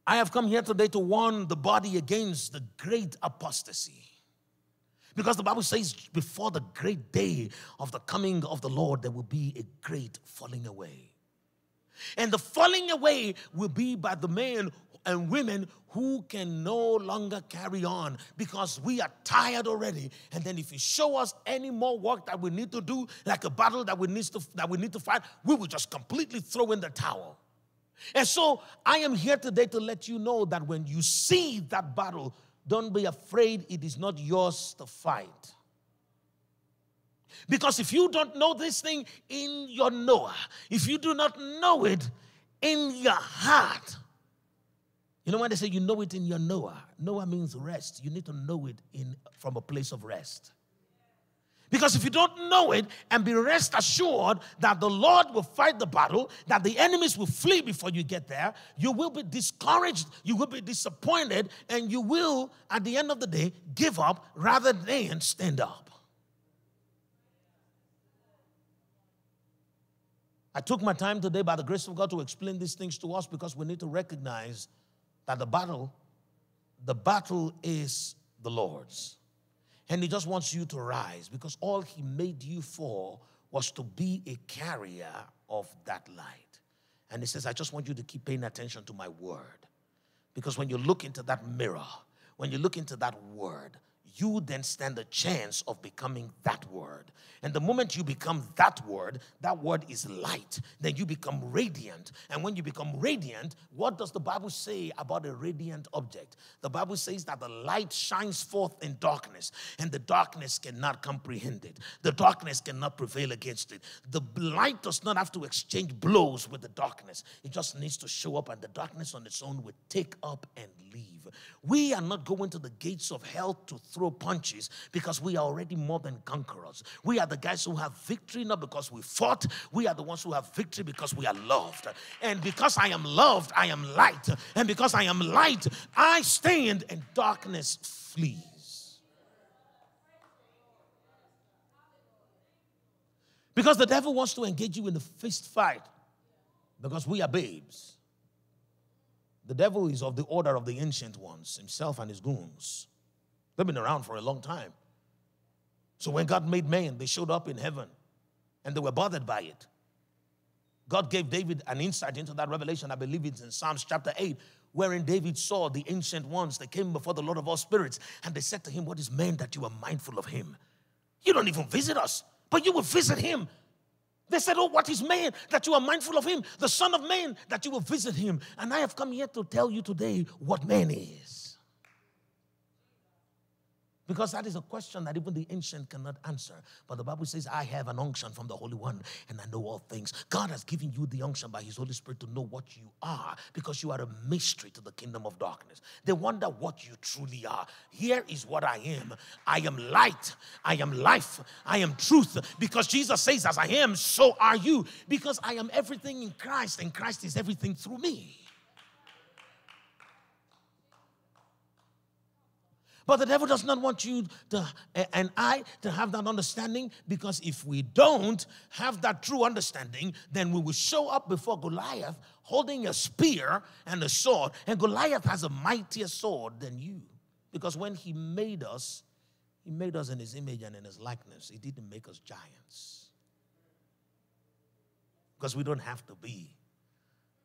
I have come here today to warn the body against the great apostasy. Because the Bible says, before the great day of the coming of the Lord, there will be a great falling away. And the falling away will be by the man and women who can no longer carry on because we are tired already. And then if you show us any more work that we need to do, like a battle that we need to that we need to fight, we will just completely throw in the towel. And so I am here today to let you know that when you see that battle, don't be afraid it is not yours to fight. Because if you don't know this thing in your Noah, if you do not know it in your heart, you know when they say you know it in your Noah? Noah means rest. You need to know it in from a place of rest. Because if you don't know it and be rest assured that the Lord will fight the battle, that the enemies will flee before you get there, you will be discouraged, you will be disappointed, and you will, at the end of the day, give up rather than stand up. I took my time today, by the grace of God, to explain these things to us because we need to recognize that the battle, the battle is the Lord's. And He just wants you to rise because all He made you for was to be a carrier of that light. And He says, I just want you to keep paying attention to my word. Because when you look into that mirror, when you look into that word, you then stand a chance of becoming that word. And the moment you become that word, that word is light, then you become radiant. And when you become radiant, what does the Bible say about a radiant object? The Bible says that the light shines forth in darkness, and the darkness cannot comprehend it. The darkness cannot prevail against it. The light does not have to exchange blows with the darkness, it just needs to show up, and the darkness on its own will take up and We are not going to the gates of hell to throw punches because we are already more than conquerors. We are the guys who have victory not because we fought, we are the ones who have victory because we are loved. And because I am loved, I am light. And because I am light, I stand and darkness flees. Because the devil wants to engage you in a fist fight because we are babes. The devil is of the order of the ancient ones, himself and his goons. They've been around for a long time. So when God made man, they showed up in heaven and they were bothered by it. God gave David an insight into that revelation. I believe it's in Psalms chapter 8, wherein David saw the ancient ones. They came before the Lord of all spirits and they said to him, What is man that you are mindful of him? You don't even visit us, but you will visit him. They said, Oh, what is man that you are mindful of him? The Son of Man that you will visit him. And I have come here to tell you today what man is. Because that is a question that even the ancient cannot answer. But the Bible says, I have an unction from the Holy One and I know all things. God has given you the unction by His Holy Spirit to know what you are because you are a mystery to the kingdom of darkness. They wonder what you truly are. Here is what I am I am light, I am life, I am truth. Because Jesus says, As I am, so are you. Because I am everything in Christ and Christ is everything through me. But the devil does not want you to, and I to have that understanding because if we don't have that true understanding, then we will show up before Goliath holding a spear and a sword. And Goliath has a mightier sword than you because when he made us, he made us in his image and in his likeness. He didn't make us giants because we don't have to be.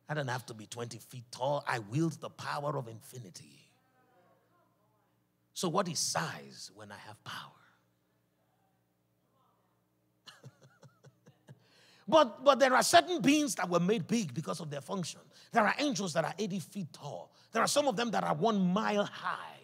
I don't have to be 20 feet tall. I wield the power of infinity. So, what is size when I have power? but, but there are certain beings that were made big because of their function. There are angels that are 80 feet tall. There are some of them that are one mile high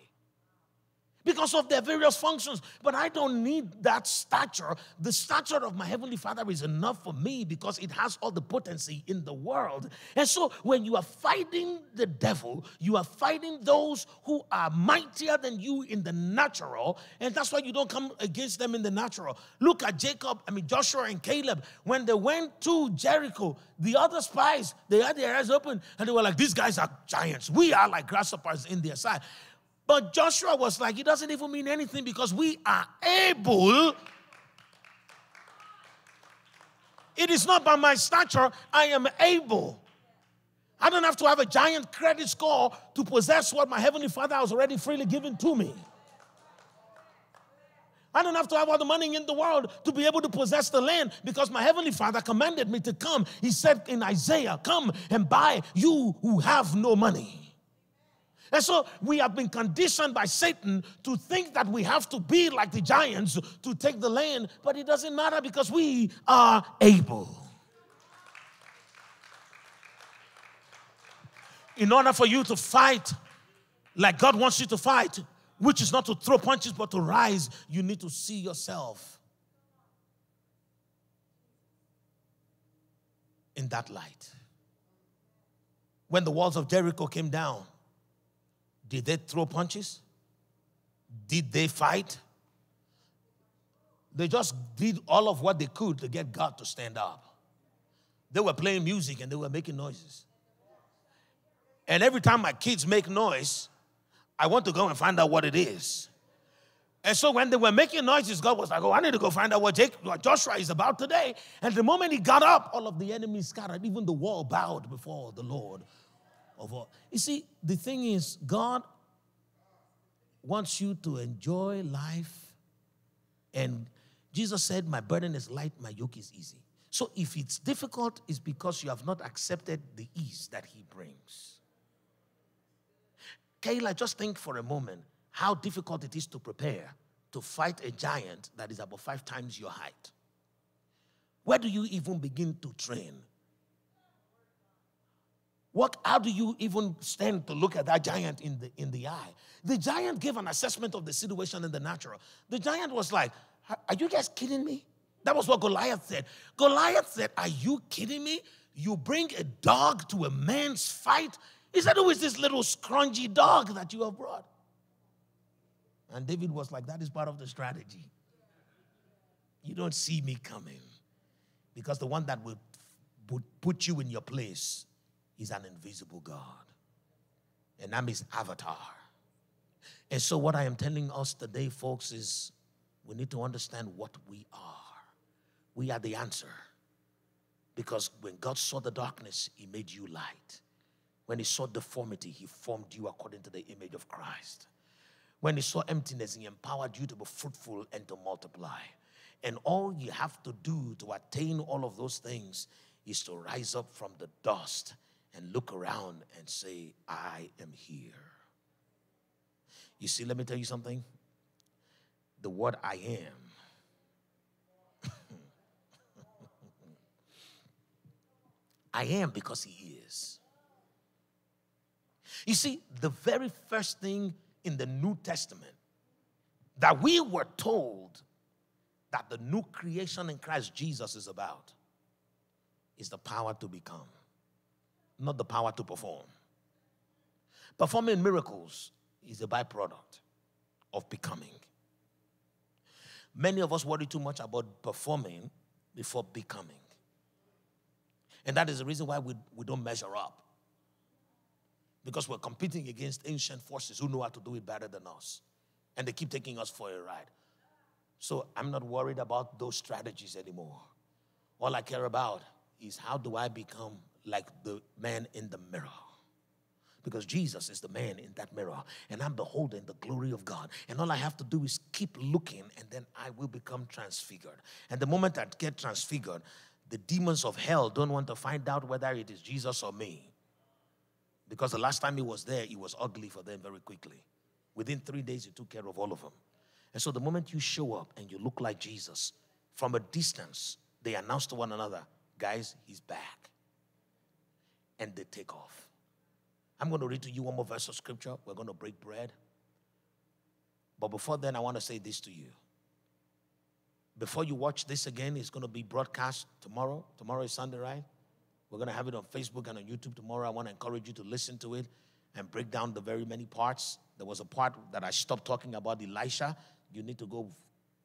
because of their various functions. But I don't need that stature. The stature of my Heavenly Father is enough for me because it has all the potency in the world. And so when you are fighting the devil, you are fighting those who are mightier than you in the natural. And that's why you don't come against them in the natural. Look at Jacob, I mean, Joshua and Caleb. When they went to Jericho, the other spies, they had their eyes open and they were like, These guys are giants. We are like grasshoppers in their sight. But Joshua was like, it doesn't even mean anything because we are able. It is not by my stature, I am able. I don't have to have a giant credit score to possess what my Heavenly Father has already freely given to me. I don't have to have all the money in the world to be able to possess the land because my Heavenly Father commanded me to come. He said in Isaiah, Come and buy you who have no money. And so we have been conditioned by Satan to think that we have to be like the giants to take the land, but it doesn't matter because we are able. In order for you to fight like God wants you to fight, which is not to throw punches but to rise, you need to see yourself in that light. When the walls of Jericho came down, did they throw punches? Did they fight? They just did all of what they could to get God to stand up. They were playing music and they were making noises. And every time my kids make noise, I want to go and find out what it is. And so when they were making noises, God was like, Oh, I need to go find out what, Jake, what Joshua is about today. And the moment he got up, all of the enemies scattered. Even the wall bowed before the Lord of all. You see, the thing is, God wants you to enjoy life. And Jesus said, My burden is light, my yoke is easy. So if it's difficult, it's because you have not accepted the ease that He brings. Kayla, just think for a moment how difficult it is to prepare to fight a giant that is about five times your height. Where do you even begin to train? What, how do you even stand to look at that giant in the, in the eye? The giant gave an assessment of the situation in the natural. The giant was like, Are you guys kidding me? That was what Goliath said. Goliath said, Are you kidding me? You bring a dog to a man's fight? He said, Who is this little scrungy dog that you have brought? And David was like, That is part of the strategy. You don't see me coming because the one that would put you in your place is an invisible God. And I'm his avatar. And so, what I am telling us today, folks, is we need to understand what we are. We are the answer. Because when God saw the darkness, he made you light. When he saw deformity, he formed you according to the image of Christ. When he saw emptiness, he empowered you to be fruitful and to multiply. And all you have to do to attain all of those things is to rise up from the dust and look around and say, I am here. You see, let me tell you something. The word I am. I am because he is. You see, the very first thing in the New Testament that we were told that the new creation in Christ Jesus is about is the power to become, not the power to perform. Performing miracles is a byproduct of becoming. Many of us worry too much about performing before becoming. And that is the reason why we, we don't measure up because we're competing against ancient forces who know how to do it better than us. And they keep taking us for a ride. So I'm not worried about those strategies anymore. All I care about is how do I become like the man in the mirror? Because Jesus is the man in that mirror, and I'm beholding the glory of God. And all I have to do is keep looking, and then I will become transfigured. And the moment I get transfigured, the demons of hell don't want to find out whether it is Jesus or me. Because the last time he was there, he was ugly for them very quickly. Within three days, he took care of all of them. And so the moment you show up and you look like Jesus, from a distance, they announce to one another, guys, he's back. And they take off. I'm going to read to you one more verse of scripture. We're going to break bread. But before then, I want to say this to you. Before you watch this again, it's going to be broadcast tomorrow. Tomorrow is Sunday, right? We're going to have it on Facebook and on YouTube tomorrow. I want to encourage you to listen to it and break down the very many parts. There was a part that I stopped talking about Elisha. You need to go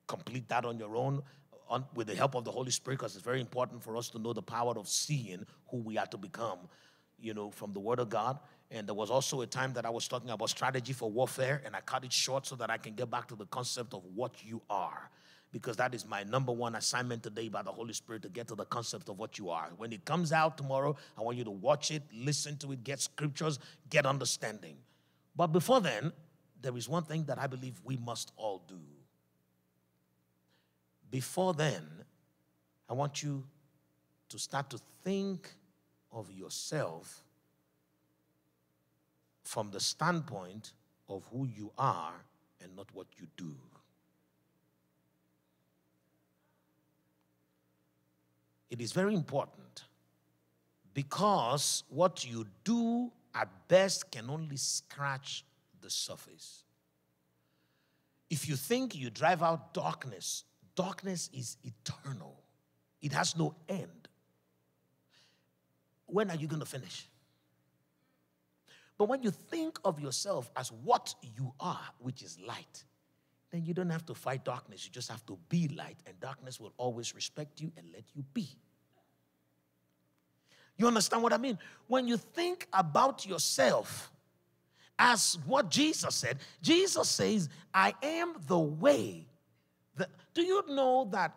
complete that on your own on, with the help of the Holy Spirit because it's very important for us to know the power of seeing who we are to become, you know, from the Word of God. And there was also a time that I was talking about strategy for warfare, and I cut it short so that I can get back to the concept of what you are because that is my number one assignment today by the Holy Spirit to get to the concept of what you are. When it comes out tomorrow, I want you to watch it, listen to it, get scriptures, get understanding. But before then, there is one thing that I believe we must all do. Before then, I want you to start to think of yourself from the standpoint of who you are and not what you do. It is very important because what you do at best can only scratch the surface. If you think you drive out darkness, darkness is eternal, it has no end. When are you going to finish? But when you think of yourself as what you are, which is light, then you don't have to fight darkness. You just have to be light, and darkness will always respect you and let you be. You understand what I mean? When you think about yourself as what Jesus said, Jesus says, I am the way. Do you know that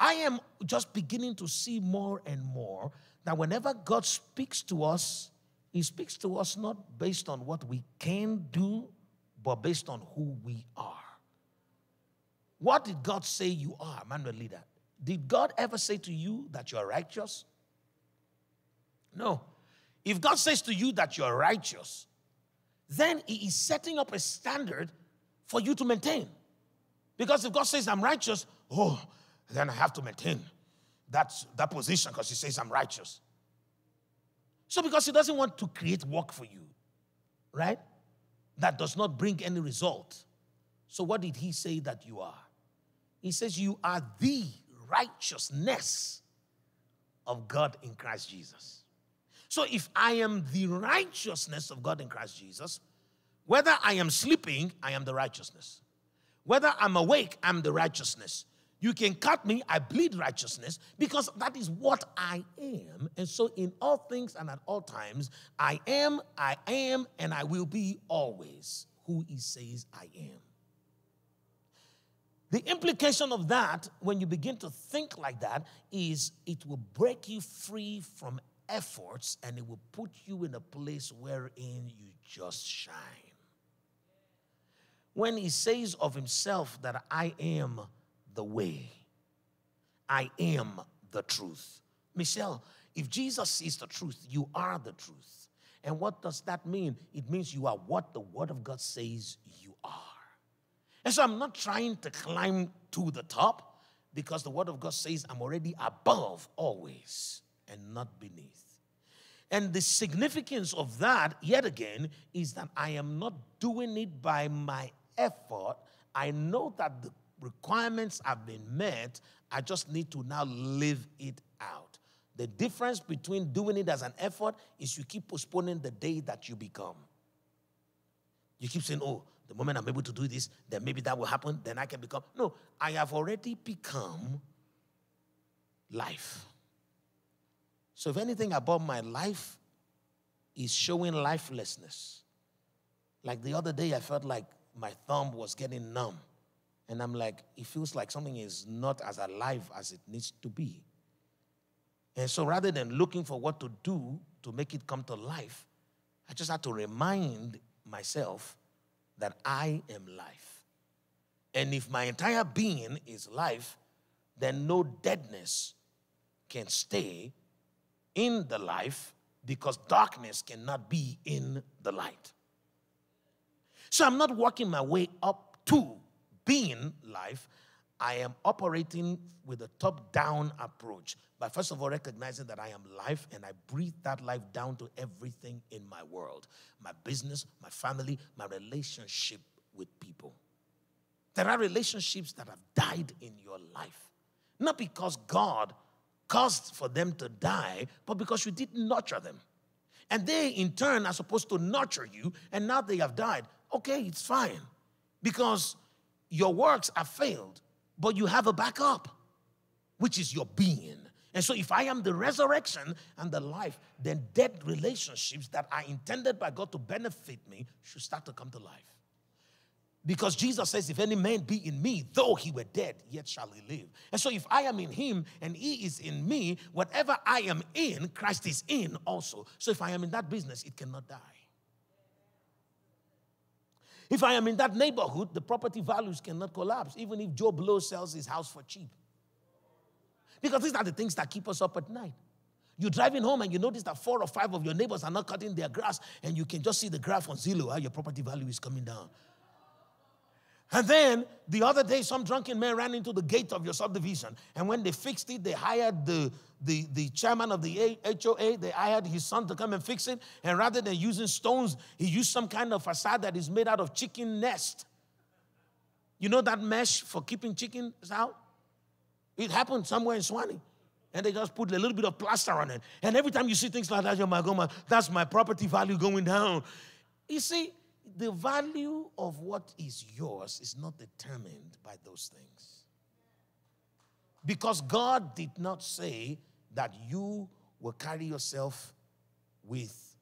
I am just beginning to see more and more that whenever God speaks to us, He speaks to us not based on what we can do, but based on who we are. What did God say you are, Manuel Leader? Did God ever say to you that you are righteous? No. If God says to you that you're righteous, then He is setting up a standard for you to maintain. Because if God says I'm righteous, oh, then I have to maintain that, that position because He says I'm righteous. So, because He doesn't want to create work for you, right? That does not bring any result. So, what did He say that you are? He says you are the righteousness of God in Christ Jesus. So if I am the righteousness of God in Christ Jesus, whether I am sleeping, I am the righteousness. Whether I'm awake, I'm the righteousness. You can cut me, I bleed righteousness because that is what I am. And so, in all things and at all times, I am, I am, and I will be always who He says I am. The implication of that, when you begin to think like that, is it will break you free from efforts and it will put you in a place wherein you just shine. When he says of himself that I am the way, I am the truth. Michelle, if Jesus is the truth, you are the truth. And what does that mean? It means you are what the Word of God says you are. And so I'm not trying to climb to the top because the Word of God says I'm already above always and not beneath. And the significance of that, yet again, is that I am not doing it by my effort. I know that the requirements have been met. I just need to now live it out. The difference between doing it as an effort is you keep postponing the day that you become. You keep saying, oh, the moment I'm able to do this, then maybe that will happen, then I can become. No, I have already become life. So, if anything about my life is showing lifelessness, like the other day, I felt like my thumb was getting numb. And I'm like, it feels like something is not as alive as it needs to be. And so rather than looking for what to do to make it come to life, I just had to remind myself that I am life. And if my entire being is life, then no deadness can stay in the life because darkness cannot be in the light. So I'm not working my way up to being life. I am operating with a top down approach by first of all recognizing that I am life and I breathe that life down to everything in my world my business, my family, my relationship with people. There are relationships that have died in your life, not because God caused for them to die, but because you didn't nurture them. And they, in turn, are supposed to nurture you, and now they have died. Okay, it's fine. Because your works have failed, but you have a backup, which is your being. And so, if I am the resurrection and the life, then dead relationships that are intended by God to benefit me should start to come to life. Because Jesus says, If any man be in me, though he were dead, yet shall he live. And so, if I am in him and he is in me, whatever I am in, Christ is in also. So, if I am in that business, it cannot die. If I am in that neighborhood, the property values cannot collapse, even if Joe Blow sells his house for cheap. Because these are the things that keep us up at night. You're driving home and you notice that four or five of your neighbors are not cutting their grass, and you can just see the graph on Zillow how your property value is coming down. And then the other day, some drunken man ran into the gate of your subdivision. And when they fixed it, they hired the, the, the chairman of the HOA, they hired his son to come and fix it. And rather than using stones, he used some kind of facade that is made out of chicken nest. You know that mesh for keeping chickens out? It happened somewhere in Suwanee. And they just put a little bit of plaster on it. And every time you see things like that, you're like, oh my, that's my property value going down. You see, the value of what is yours is not determined by those things. Because God did not say that you will carry yourself with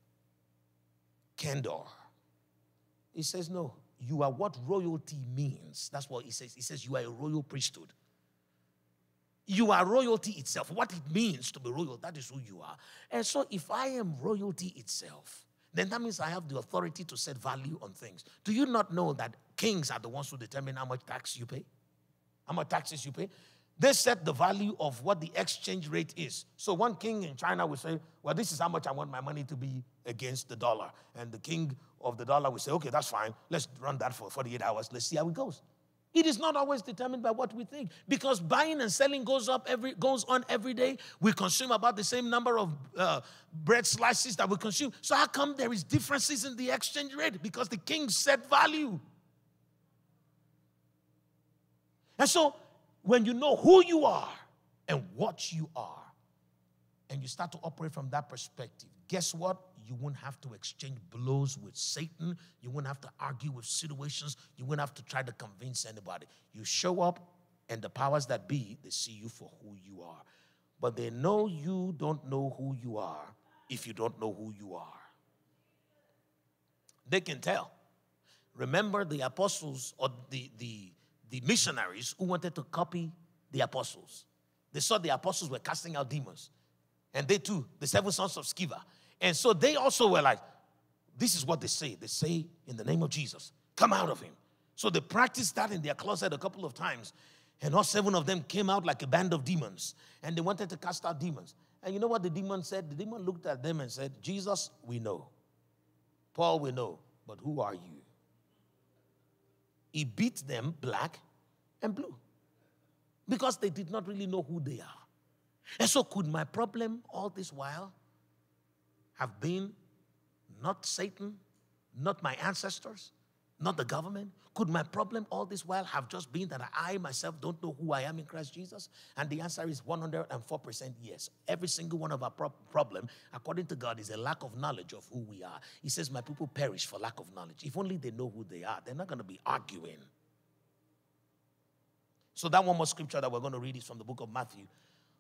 candor. He says, no, you are what royalty means. That's what he says. He says, you are a royal priesthood. You are royalty itself. What it means to be royal, that is who you are. And so, if I am royalty itself, then that means I have the authority to set value on things. Do you not know that kings are the ones who determine how much tax you pay? How much taxes you pay? They set the value of what the exchange rate is. So one king in China will say, Well, this is how much I want my money to be against the dollar. And the king of the dollar will say, Okay, that's fine. Let's run that for 48 hours. Let's see how it goes. It is not always determined by what we think because buying and selling goes up every goes on every day. We consume about the same number of uh, bread slices that we consume. So how come there is differences in the exchange rate? Because the king set value. And so when you know who you are and what you are, and you start to operate from that perspective, guess what? You won't have to exchange blows with Satan. You won't have to argue with situations. You won't have to try to convince anybody. You show up, and the powers that be, they see you for who you are. But they know you don't know who you are if you don't know who you are. They can tell. Remember the apostles or the, the, the missionaries who wanted to copy the apostles. They saw the apostles were casting out demons. And they too, the seven sons of Sceva, and so they also were like, this is what they say. They say, in the name of Jesus, come out of him. So they practiced that in their closet a couple of times. And all seven of them came out like a band of demons. And they wanted to cast out demons. And you know what the demon said? The demon looked at them and said, Jesus, we know. Paul, we know. But who are you? He beat them black and blue because they did not really know who they are. And so, could my problem all this while have been not Satan, not my ancestors, not the government? Could my problem all this while have just been that I myself don't know who I am in Christ Jesus? And the answer is 104% yes. Every single one of our pro- problem, according to God, is a lack of knowledge of who we are. He says, My people perish for lack of knowledge. If only they know who they are, they're not going to be arguing. So that one more scripture that we're going to read is from the book of Matthew.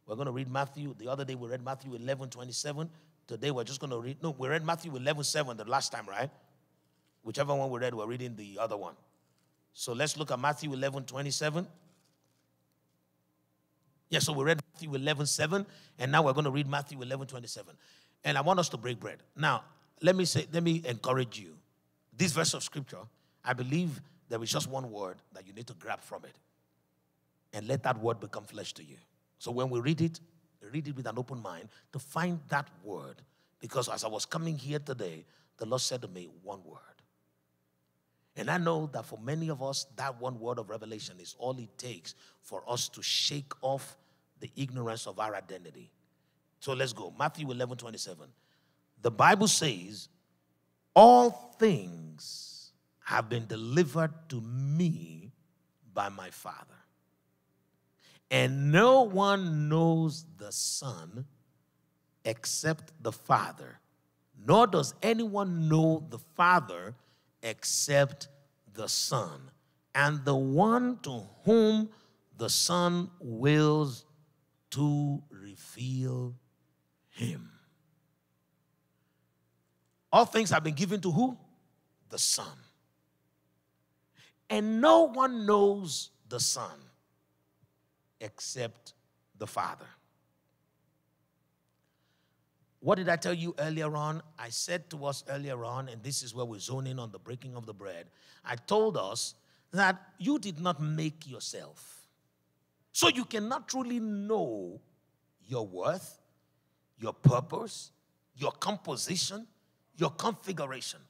We're going to read Matthew. The other day we read Matthew 11, 27. Today we're just going to read. No, we read Matthew 11 7 the last time, right? Whichever one we read, we're reading the other one. So let's look at Matthew 11 27. Yeah, so we read Matthew 11 7, and now we're going to read Matthew 11 27. And I want us to break bread. Now, let me say, let me encourage you. This verse of scripture, I believe there is just one word that you need to grab from it. And let that word become flesh to you. So when we read it, read it with an open mind to find that word. Because as I was coming here today, the Lord said to me, one word. And I know that for many of us, that one word of revelation is all it takes for us to shake off the ignorance of our identity. So let's go. Matthew 11 27. The Bible says, All things have been delivered to me by my Father. And no one knows the Son except the Father, nor does anyone know the Father except the Son, and the one to whom the Son wills to reveal him. All things have been given to who? The Son. And no one knows the Son except the Father. What did I tell you earlier on? I said to us earlier on, and this is where we zone in on the breaking of the bread. I told us that you did not make yourself. So you cannot truly know your worth, your purpose, your composition, your configuration.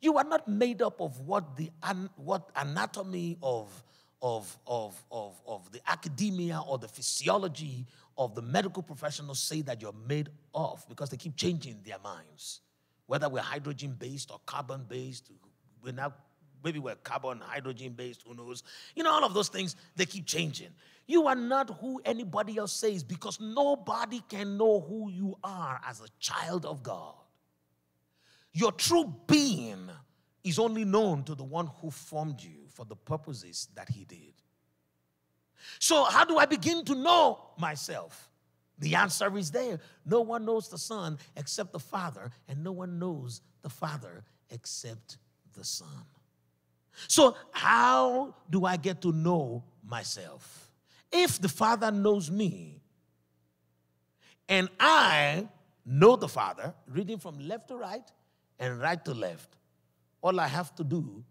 You are not made up of what the what anatomy of, of, of, of, of the academia or the physiology of the medical professionals say that you're made of because they keep changing their minds. Whether we're hydrogen based or carbon based, we're now maybe we're carbon, hydrogen based, who knows? You know, all of those things, they keep changing. You are not who anybody else says because nobody can know who you are as a child of God. Your true being is only known to the one who formed you for the purposes that he did. So, how do I begin to know myself? The answer is there. No one knows the Son except the Father, and no one knows the Father except the Son. So, how do I get to know myself? If the Father knows me and I know the Father, reading from left to right and right to left, all I have to do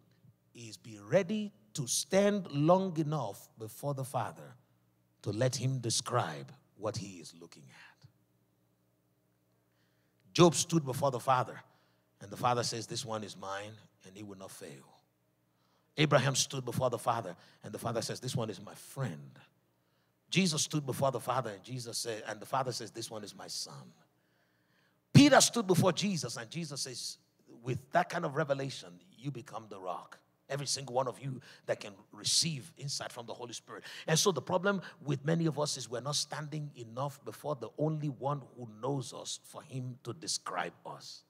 is be ready to stand long enough before the Father to let Him describe what He is looking at. Job stood before the Father, and the Father says, This one is mine, and he will not fail. Abraham stood before the Father, and the Father says, This one is my friend. Jesus stood before the Father, and Jesus said, and the Father says, This one is my son. Peter stood before Jesus, and Jesus says, With that kind of revelation, you become the rock. Every single one of you that can receive insight from the Holy Spirit. And so the problem with many of us is we're not standing enough before the only one who knows us for him to describe us.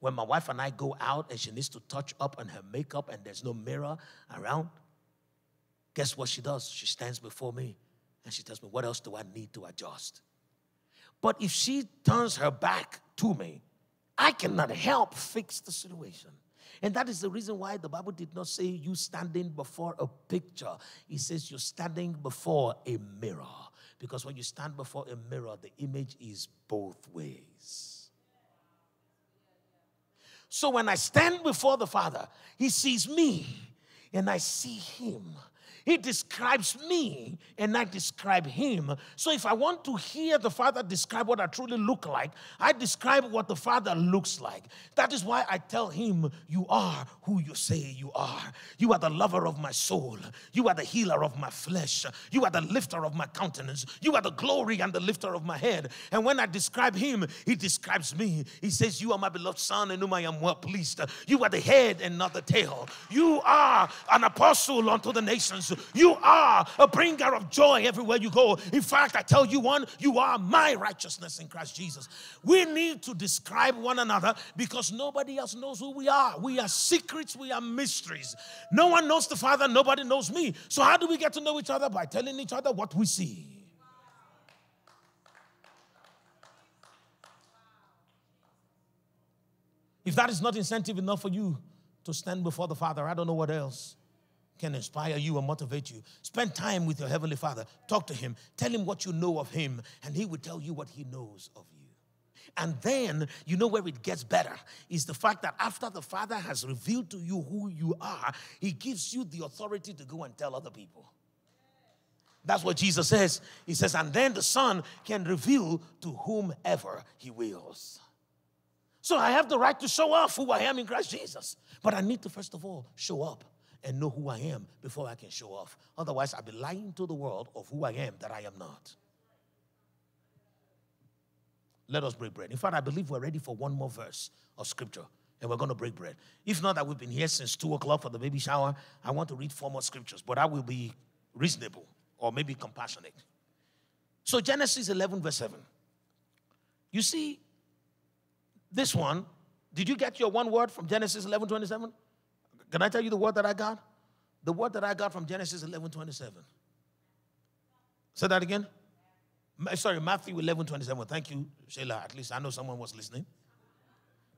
When my wife and I go out and she needs to touch up on her makeup and there's no mirror around, guess what she does? She stands before me and she tells me, What else do I need to adjust? But if she turns her back to me, I cannot help fix the situation. And that is the reason why the Bible did not say you standing before a picture. It says you're standing before a mirror. Because when you stand before a mirror, the image is both ways. So when I stand before the Father, He sees me and I see Him. He describes me and I describe him. So if I want to hear the Father describe what I truly look like, I describe what the Father looks like. That is why I tell him, You are who you say you are. You are the lover of my soul. You are the healer of my flesh. You are the lifter of my countenance. You are the glory and the lifter of my head. And when I describe him, he describes me. He says, You are my beloved son in whom I am well pleased. You are the head and not the tail. You are an apostle unto the nations. You are a bringer of joy everywhere you go. In fact, I tell you one, you are my righteousness in Christ Jesus. We need to describe one another because nobody else knows who we are. We are secrets, we are mysteries. No one knows the Father, nobody knows me. So, how do we get to know each other? By telling each other what we see. If that is not incentive enough for you to stand before the Father, I don't know what else can inspire you and motivate you. Spend time with your Heavenly Father. Talk to Him. Tell Him what you know of Him, and He will tell you what He knows of you. And then, you know where it gets better is the fact that after the Father has revealed to you who you are, He gives you the authority to go and tell other people. That's what Jesus says. He says, and then the Son can reveal to whomever He wills. So I have the right to show off who I am in Christ Jesus. But I need to, first of all, show up and know who I am before I can show off. Otherwise, I'll be lying to the world of who I am that I am not. Let us break bread. In fact, I believe we're ready for one more verse of scripture and we're going to break bread. If not that we've been here since 2 o'clock for the baby shower, I want to read four more scriptures, but I will be reasonable or maybe compassionate. So, Genesis 11, verse 7. You see, this one, did you get your one word from Genesis 11, 27? Can I tell you the word that I got? The word that I got from Genesis 11 27. Say that again. Sorry, Matthew 11 27. Thank you, Sheila. At least I know someone was listening.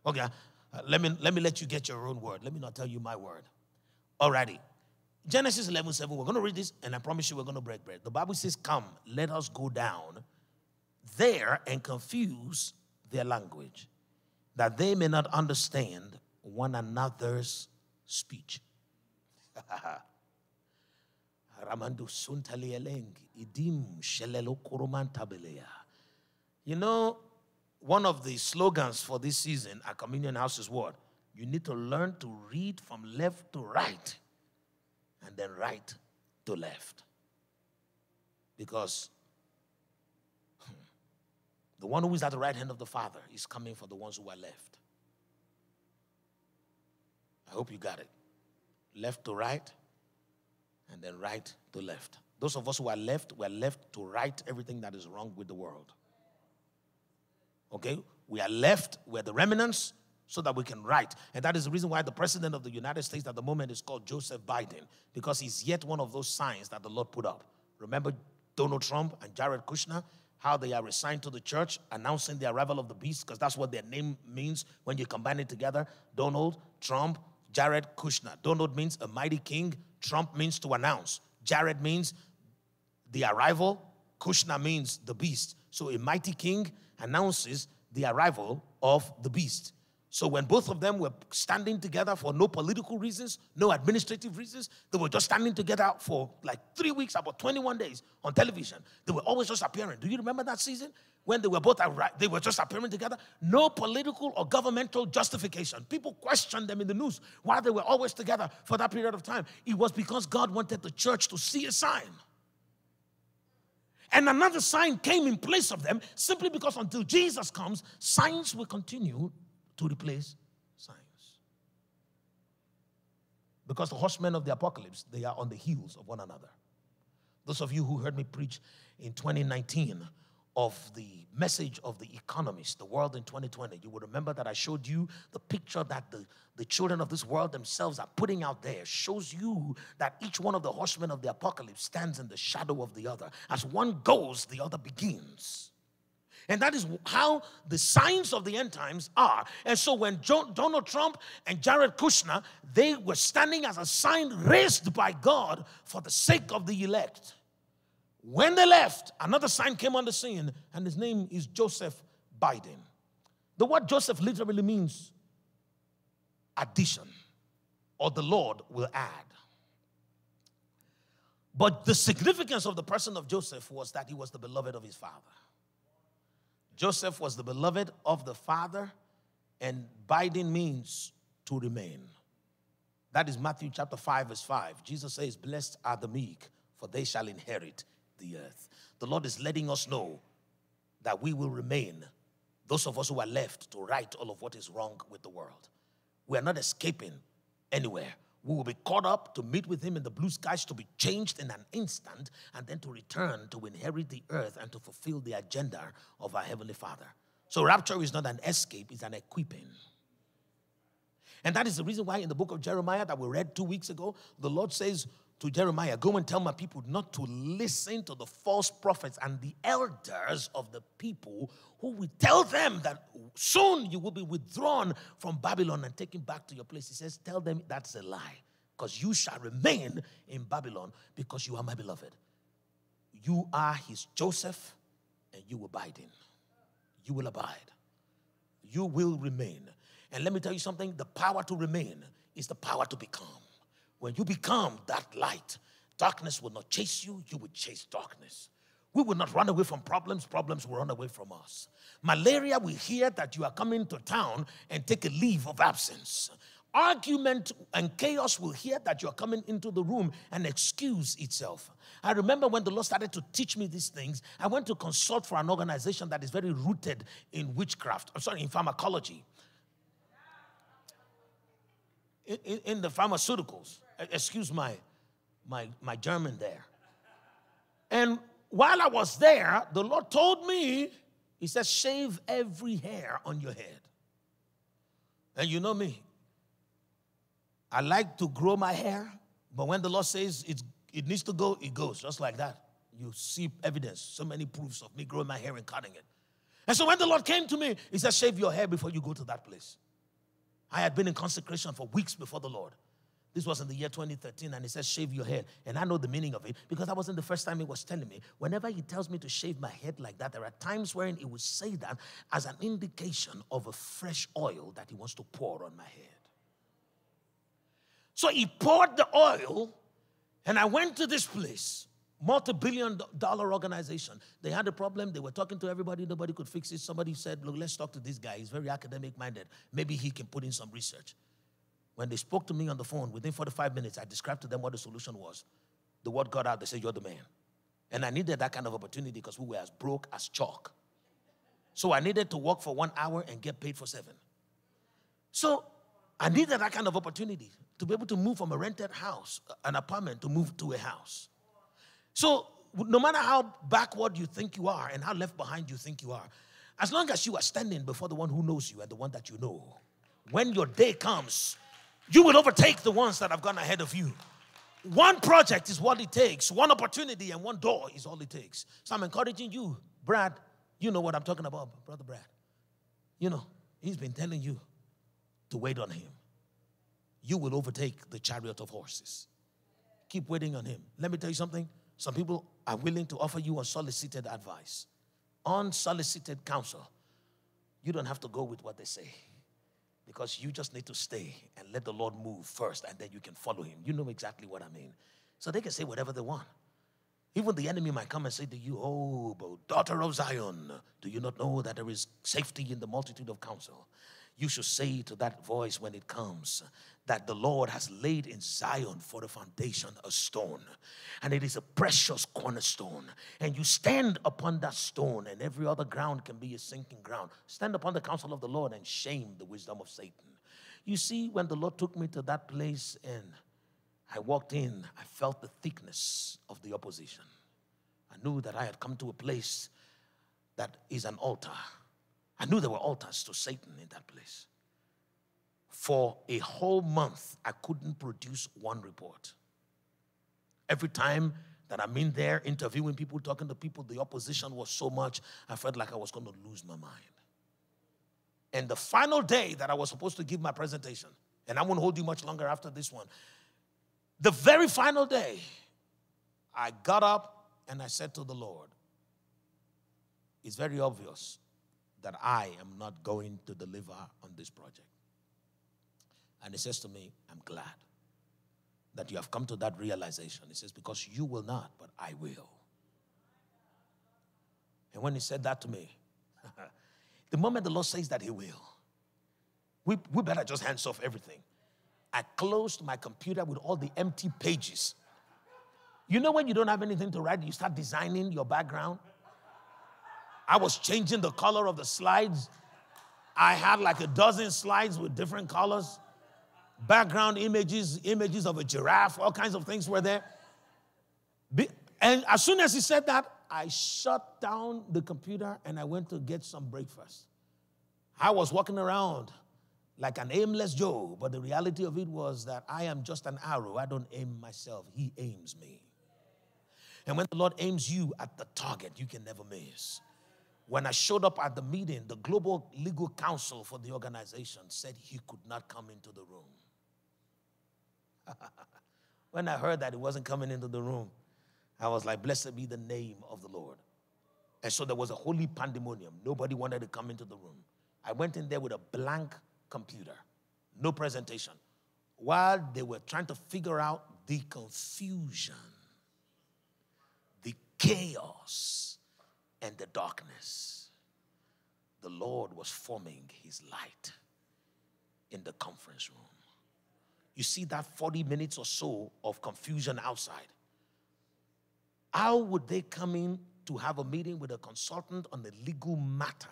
Okay, uh, let, me, let me let you get your own word. Let me not tell you my word. Alrighty. Genesis 11 7. We're going to read this, and I promise you we're going to break bread. The Bible says, Come, let us go down there and confuse their language, that they may not understand one another's speech. You know, one of the slogans for this season at Communion House is what? You need to learn to read from left to right and then right to left. Because the one who is at the right hand of the Father is coming for the ones who are left. I hope you got it. Left to right and then right to left. Those of us who are left, we're left to right everything that is wrong with the world. Okay? We are left, we're the remnants, so that we can write. And that is the reason why the president of the United States at the moment is called Joseph Biden, because he's yet one of those signs that the Lord put up. Remember Donald Trump and Jared Kushner? How they are assigned to the church, announcing the arrival of the beast, because that's what their name means when you combine it together. Donald, Trump, Jared Kushner. Donald means a mighty king, Trump means to announce, Jared means the arrival, Kushner means the beast. So a mighty king announces the arrival of the beast. So when both of them were standing together for no political reasons, no administrative reasons, they were just standing together for like three weeks, about 21 days on television. They were always just appearing. Do you remember that season? When they were both they were just appearing together. No political or governmental justification. People questioned them in the news why they were always together for that period of time. It was because God wanted the church to see a sign. And another sign came in place of them simply because until Jesus comes, signs will continue to replace signs. Because the horsemen of the apocalypse, they are on the heels of one another. Those of you who heard me preach in 2019 of the message of the economist, the world in 2020, you will remember that I showed you the picture that the, the children of this world themselves are putting out there, shows you that each one of the horsemen of the apocalypse stands in the shadow of the other. As one goes, the other begins. And that is how the signs of the end times are. And so when Donald Trump and Jared Kushner, they were standing as a sign raised by God for the sake of the elect. When they left, another sign came on the scene, and his name is Joseph Biden. The word Joseph literally means addition, or the Lord will add. But the significance of the person of Joseph was that he was the beloved of his father. Joseph was the beloved of the Father, and Biden means to remain. That is Matthew chapter 5, verse 5. Jesus says, Blessed are the meek, for they shall inherit the earth. The Lord is letting us know that we will remain, those of us who are left, to right all of what is wrong with the world. We are not escaping anywhere. We will be caught up to meet with him in the blue skies, to be changed in an instant, and then to return to inherit the earth and to fulfill the agenda of our Heavenly Father. So, rapture is not an escape, it's an equipping. And that is the reason why in the book of Jeremiah that we read two weeks ago, the Lord says, to Jeremiah, Go and tell my people not to listen to the false prophets and the elders of the people who will tell them that soon you will be withdrawn from Babylon and taken back to your place. He says, Tell them that's a lie, because you shall remain in Babylon because you are my beloved. You are his Joseph, and you will abide in. You will abide. You will remain. And let me tell you something the power to remain is the power to become. When you become that light, darkness will not chase you, you will chase darkness. We will not run away from problems, problems will run away from us. Malaria will hear that you are coming to town and take a leave of absence. Argument and chaos will hear that you're coming into the room and excuse itself. I remember when the Lord started to teach me these things, I went to consult for an organization that is very rooted in witchcraft, I'm sorry, in pharmacology, in, in, in the pharmaceuticals excuse my, my, my German there. And while I was there, the Lord told me, He said, shave every hair on your head. And you know me, I like to grow my hair, but when the Lord says it's, it needs to go, it goes, just like that. You see evidence, so many proofs of me growing my hair and cutting it. And so when the Lord came to me, He said, shave your hair before you go to that place. I had been in consecration for weeks before the Lord. This was in the year 2013, and he says, Shave your head. And I know the meaning of it because that wasn't the first time he was telling me. Whenever he tells me to shave my head like that, there are times wherein he would say that as an indication of a fresh oil that he wants to pour on my head. So he poured the oil, and I went to this place. multi-billion dollar organization. They had a problem. They were talking to everybody. Nobody could fix it. Somebody said, look, let's talk to this guy. He's very academic minded. Maybe he can put in some research. When they spoke to me on the phone, within 45 minutes, I described to them what the solution was. The word got out. They said, you're the man. And I needed that kind of opportunity because we were as broke as chalk. So I needed to work for one hour and get paid for seven. So I needed that kind of opportunity to be able to move from a rented house, an apartment, to move to a house. So no matter how backward you think you are and how left behind you think you are, as long as you are standing before the one who knows you and the one that you know, when your day comes, you will overtake the ones that have gone ahead of you. One project is what it takes, one opportunity and one door is all it takes. So I'm encouraging you, Brad. You know what I'm talking about, Brother Brad. You know, he's been telling you to wait on him. You will overtake the chariot of horses. Keep waiting on him. Let me tell you something. Some people are willing to offer you unsolicited advice, unsolicited counsel. You don't have to go with what they say because you just need to stay and let the Lord move first and then you can follow him. You know exactly what I mean. So they can say whatever they want. Even the enemy might come and say to you, Oh, daughter of Zion, do you not know that there is safety in the multitude of counsel? You should say to that voice when it comes that the Lord has laid in Zion for the foundation a stone, and it is a precious cornerstone. And you stand upon that stone, and every other ground can be a sinking ground. Stand upon the counsel of the Lord and shame the wisdom of Satan. You see, when the Lord took me to that place and I walked in, I felt the thickness of the opposition. I knew that I had come to a place that is an altar. I knew there were altars to Satan in that place. For a whole month, I couldn't produce one report. Every time that I'm in there interviewing people, talking to people, the opposition was so much, I felt like I was going to lose my mind. And the final day that I was supposed to give my presentation, and I won't hold you much longer after this one, the very final day, I got up and I said to the Lord, It's very obvious that I am not going to deliver on this project. And he says to me, I'm glad that you have come to that realization. He says, Because you will not, but I will. And when he said that to me, the moment the Lord says that he will, we, we better just hands off everything. I closed my computer with all the empty pages. You know, when you don't have anything to write, you start designing your background. I was changing the color of the slides. I had like a dozen slides with different colors, background images, images of a giraffe, all kinds of things were there. And as soon as he said that, I shut down the computer and I went to get some breakfast. I was walking around like an aimless Joe, but the reality of it was that I am just an arrow. I don't aim myself, He aims me. And when the Lord aims you at the target, you can never miss. When I showed up at the meeting, the global legal counsel for the organization said he could not come into the room. when I heard that he wasn't coming into the room, I was like, Blessed be the name of the Lord. And so there was a holy pandemonium. Nobody wanted to come into the room. I went in there with a blank computer, no presentation, while they were trying to figure out the confusion, the chaos, and the darkness. The Lord was forming his light in the conference room. You see that 40 minutes or so of confusion outside. How would they come in to have a meeting with a consultant on the legal matter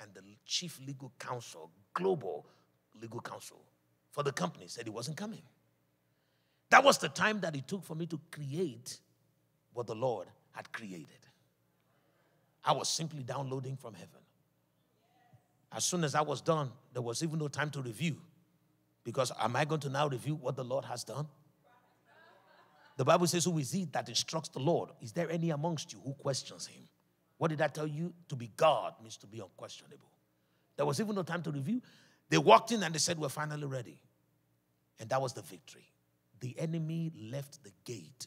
and the chief legal counsel, global legal counsel for the company said he wasn't coming? That was the time that it took for me to create what the Lord had created. I was simply downloading from heaven. As soon as I was done, there was even no time to review. Because am I going to now review what the Lord has done? The Bible says, Who is he that instructs the Lord? Is there any amongst you who questions him? What did I tell you? To be God means to be unquestionable. There was even no time to review. They walked in and they said, We're finally ready. And that was the victory. The enemy left the gate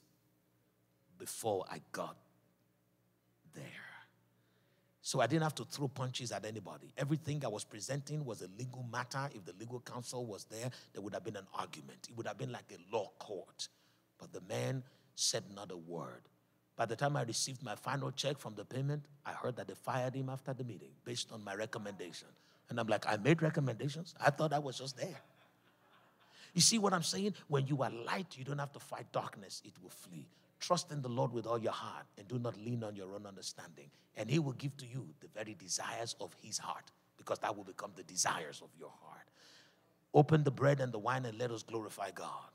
before I got. So I didn't have to throw punches at anybody. Everything I was presenting was a legal matter. If the legal counsel was there, there would have been an argument. It would have been like a law court. But the man said not a word. By the time I received my final check from the payment, I heard that they fired him after the meeting based on my recommendation. And I'm like, I made recommendations. I thought I was just there. You see what I'm saying? When you are light, you don't have to fight darkness, it will flee. Trust in the Lord with all your heart and do not lean on your own understanding. And He will give to you the very desires of His heart because that will become the desires of your heart. Open the bread and the wine and let us glorify God.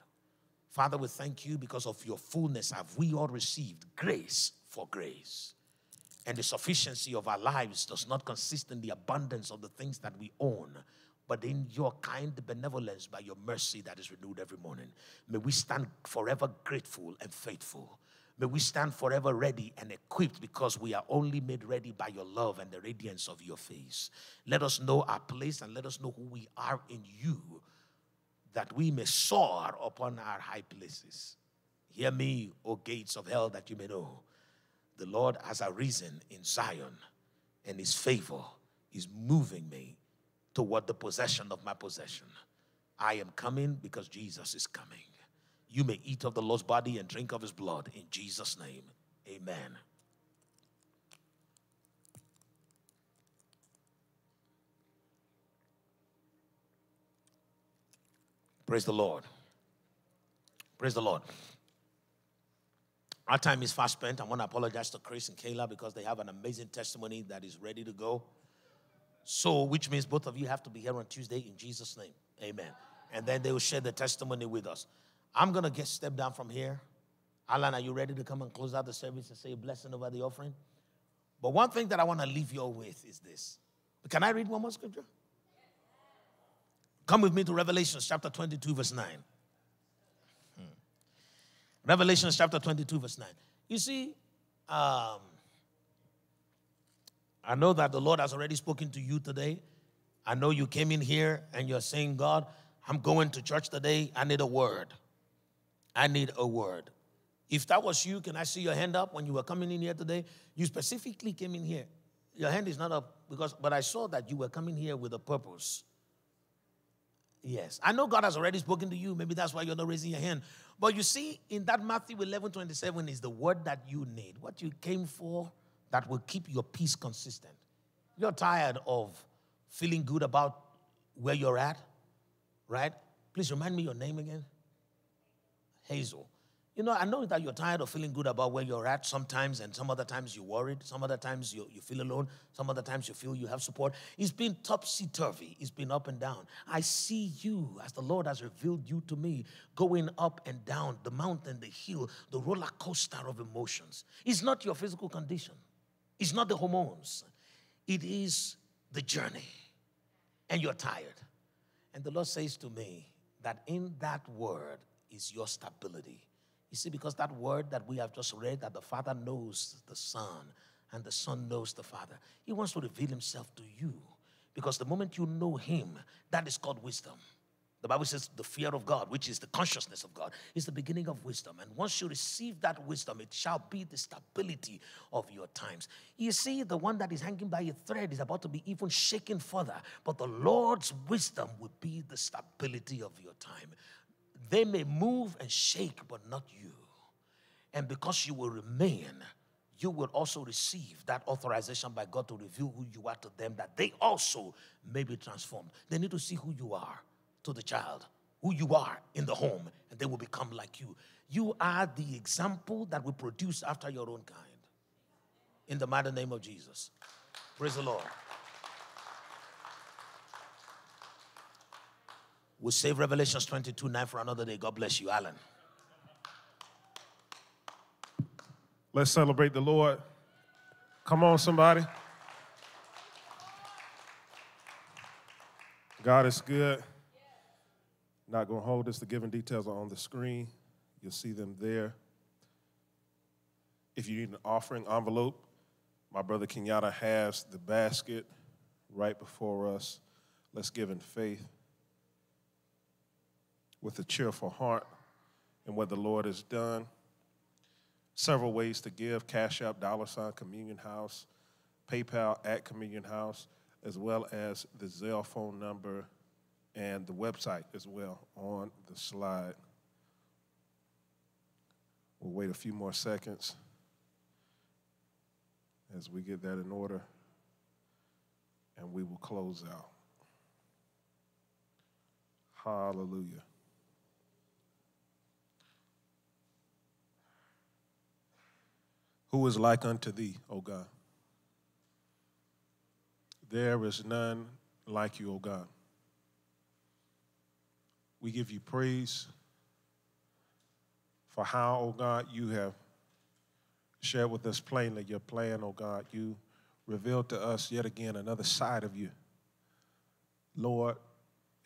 Father, we thank you because of your fullness have we all received grace for grace. And the sufficiency of our lives does not consist in the abundance of the things that we own, but in your kind benevolence by your mercy that is renewed every morning. May we stand forever grateful and faithful. May we stand forever ready and equipped because we are only made ready by your love and the radiance of your face. Let us know our place and let us know who we are in you that we may soar upon our high places. Hear me, O gates of hell, that you may know the Lord has arisen in Zion, and his favor is moving me toward the possession of my possession. I am coming because Jesus is coming. You may eat of the Lord's body and drink of his blood in Jesus' name. Amen. Praise the Lord. Praise the Lord. Our time is fast spent. I want to apologize to Chris and Kayla because they have an amazing testimony that is ready to go. So, which means both of you have to be here on Tuesday in Jesus' name. Amen. And then they will share the testimony with us. I'm going to get step down from here. Alan, are you ready to come and close out the service and say a blessing over the offering? But one thing that I want to leave you all with is this. Can I read one more scripture? Come with me to Revelation chapter 22, verse 9. Hmm. Revelation chapter 22, verse 9. You see, um, I know that the Lord has already spoken to you today. I know you came in here and you're saying, God, I'm going to church today. I need a word. I need a word. If that was you, can I see your hand up when you were coming in here today? You specifically came in here. Your hand is not up because, but I saw that you were coming here with a purpose. Yes. I know God has already spoken to you. Maybe that's why you're not raising your hand. But you see, in that Matthew 11 27 is the word that you need, what you came for that will keep your peace consistent. You're tired of feeling good about where you're at, right? Please remind me your name again. Hazel. You know, I know that you're tired of feeling good about where you're at sometimes, and some other times you're worried. Some other times you, you feel alone. Some other times you feel you have support. It's been topsy turvy, it's been up and down. I see you as the Lord has revealed you to me going up and down the mountain, the hill, the roller coaster of emotions. It's not your physical condition, it's not the hormones, it is the journey. And you're tired. And the Lord says to me that in that word is your stability you see, because that word that we have just read, that the Father knows the Son and the Son knows the Father, He wants to reveal Himself to you. Because the moment you know Him, that is called wisdom. The Bible says the fear of God, which is the consciousness of God, is the beginning of wisdom. And once you receive that wisdom, it shall be the stability of your times. You see, the one that is hanging by a thread is about to be even shaken further, but the Lord's wisdom will be the stability of your time. They may move and shake, but not you. And because you will remain, you will also receive that authorization by God to reveal who you are to them, that they also may be transformed. They need to see who you are to the child, who you are in the home, and they will become like you. You are the example that will produce after your own kind. In the mighty name of Jesus. Praise the Lord. We'll save Revelations 22 9 for another day. God bless you, Alan. Let's celebrate the Lord. Come on, somebody. God is good. Not going to hold us. The given details are on the screen. You'll see them there. If you need an offering envelope, my brother Kenyatta has the basket right before us. Let's give in faith with a cheerful heart and what the Lord has done. Several ways to give Cash App, dollar sign, Communion House, PayPal at Communion House, as well as the Zelle phone number and the website as well on the slide. We'll wait a few more seconds. as we get that in order, and we will close out. Hallelujah. Who is like unto thee, O God? There is none like you, O God. We give you praise for how, O God, you have shared with us plainly your plan, O God. You revealed to us yet again another side of you. Lord,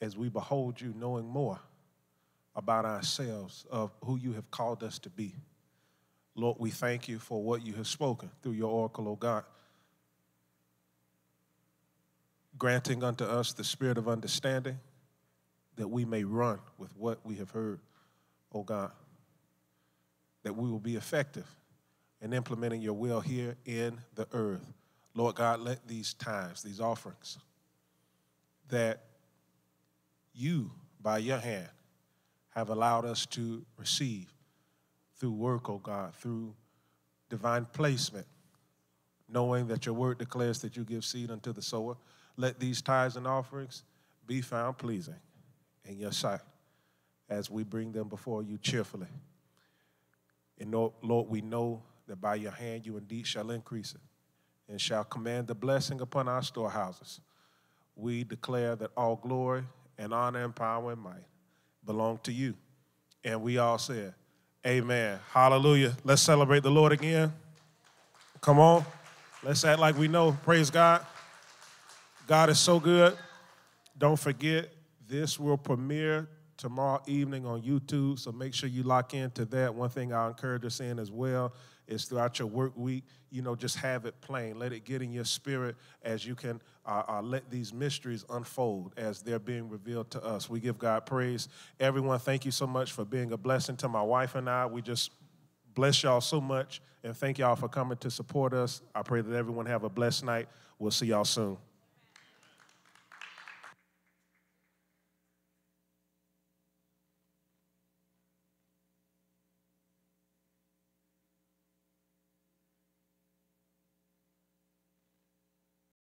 as we behold you, knowing more about ourselves, of who you have called us to be. Lord, we thank you for what you have spoken through your oracle, O God, granting unto us the spirit of understanding that we may run with what we have heard, O God, that we will be effective in implementing your will here in the earth. Lord God, let these times, these offerings, that you, by your hand, have allowed us to receive through work, oh God, through divine placement, knowing that your word declares that you give seed unto the sower. Let these tithes and offerings be found pleasing in your sight as we bring them before you cheerfully. And Lord, we know that by your hand you indeed shall increase it and shall command the blessing upon our storehouses. We declare that all glory and honor and power and might belong to you. And we all said, Amen. Hallelujah. Let's celebrate the Lord again. Come on. Let's act like we know. Praise God. God is so good. Don't forget, this will premiere tomorrow evening on YouTube, so make sure you lock into that. One thing I'll encourage us in as well is throughout your work week, you know, just have it plain. Let it get in your spirit as you can uh, uh, let these mysteries unfold as they're being revealed to us. We give God praise. Everyone, thank you so much for being a blessing to my wife and I. We just bless y'all so much and thank y'all for coming to support us. I pray that everyone have a blessed night. We'll see y'all soon.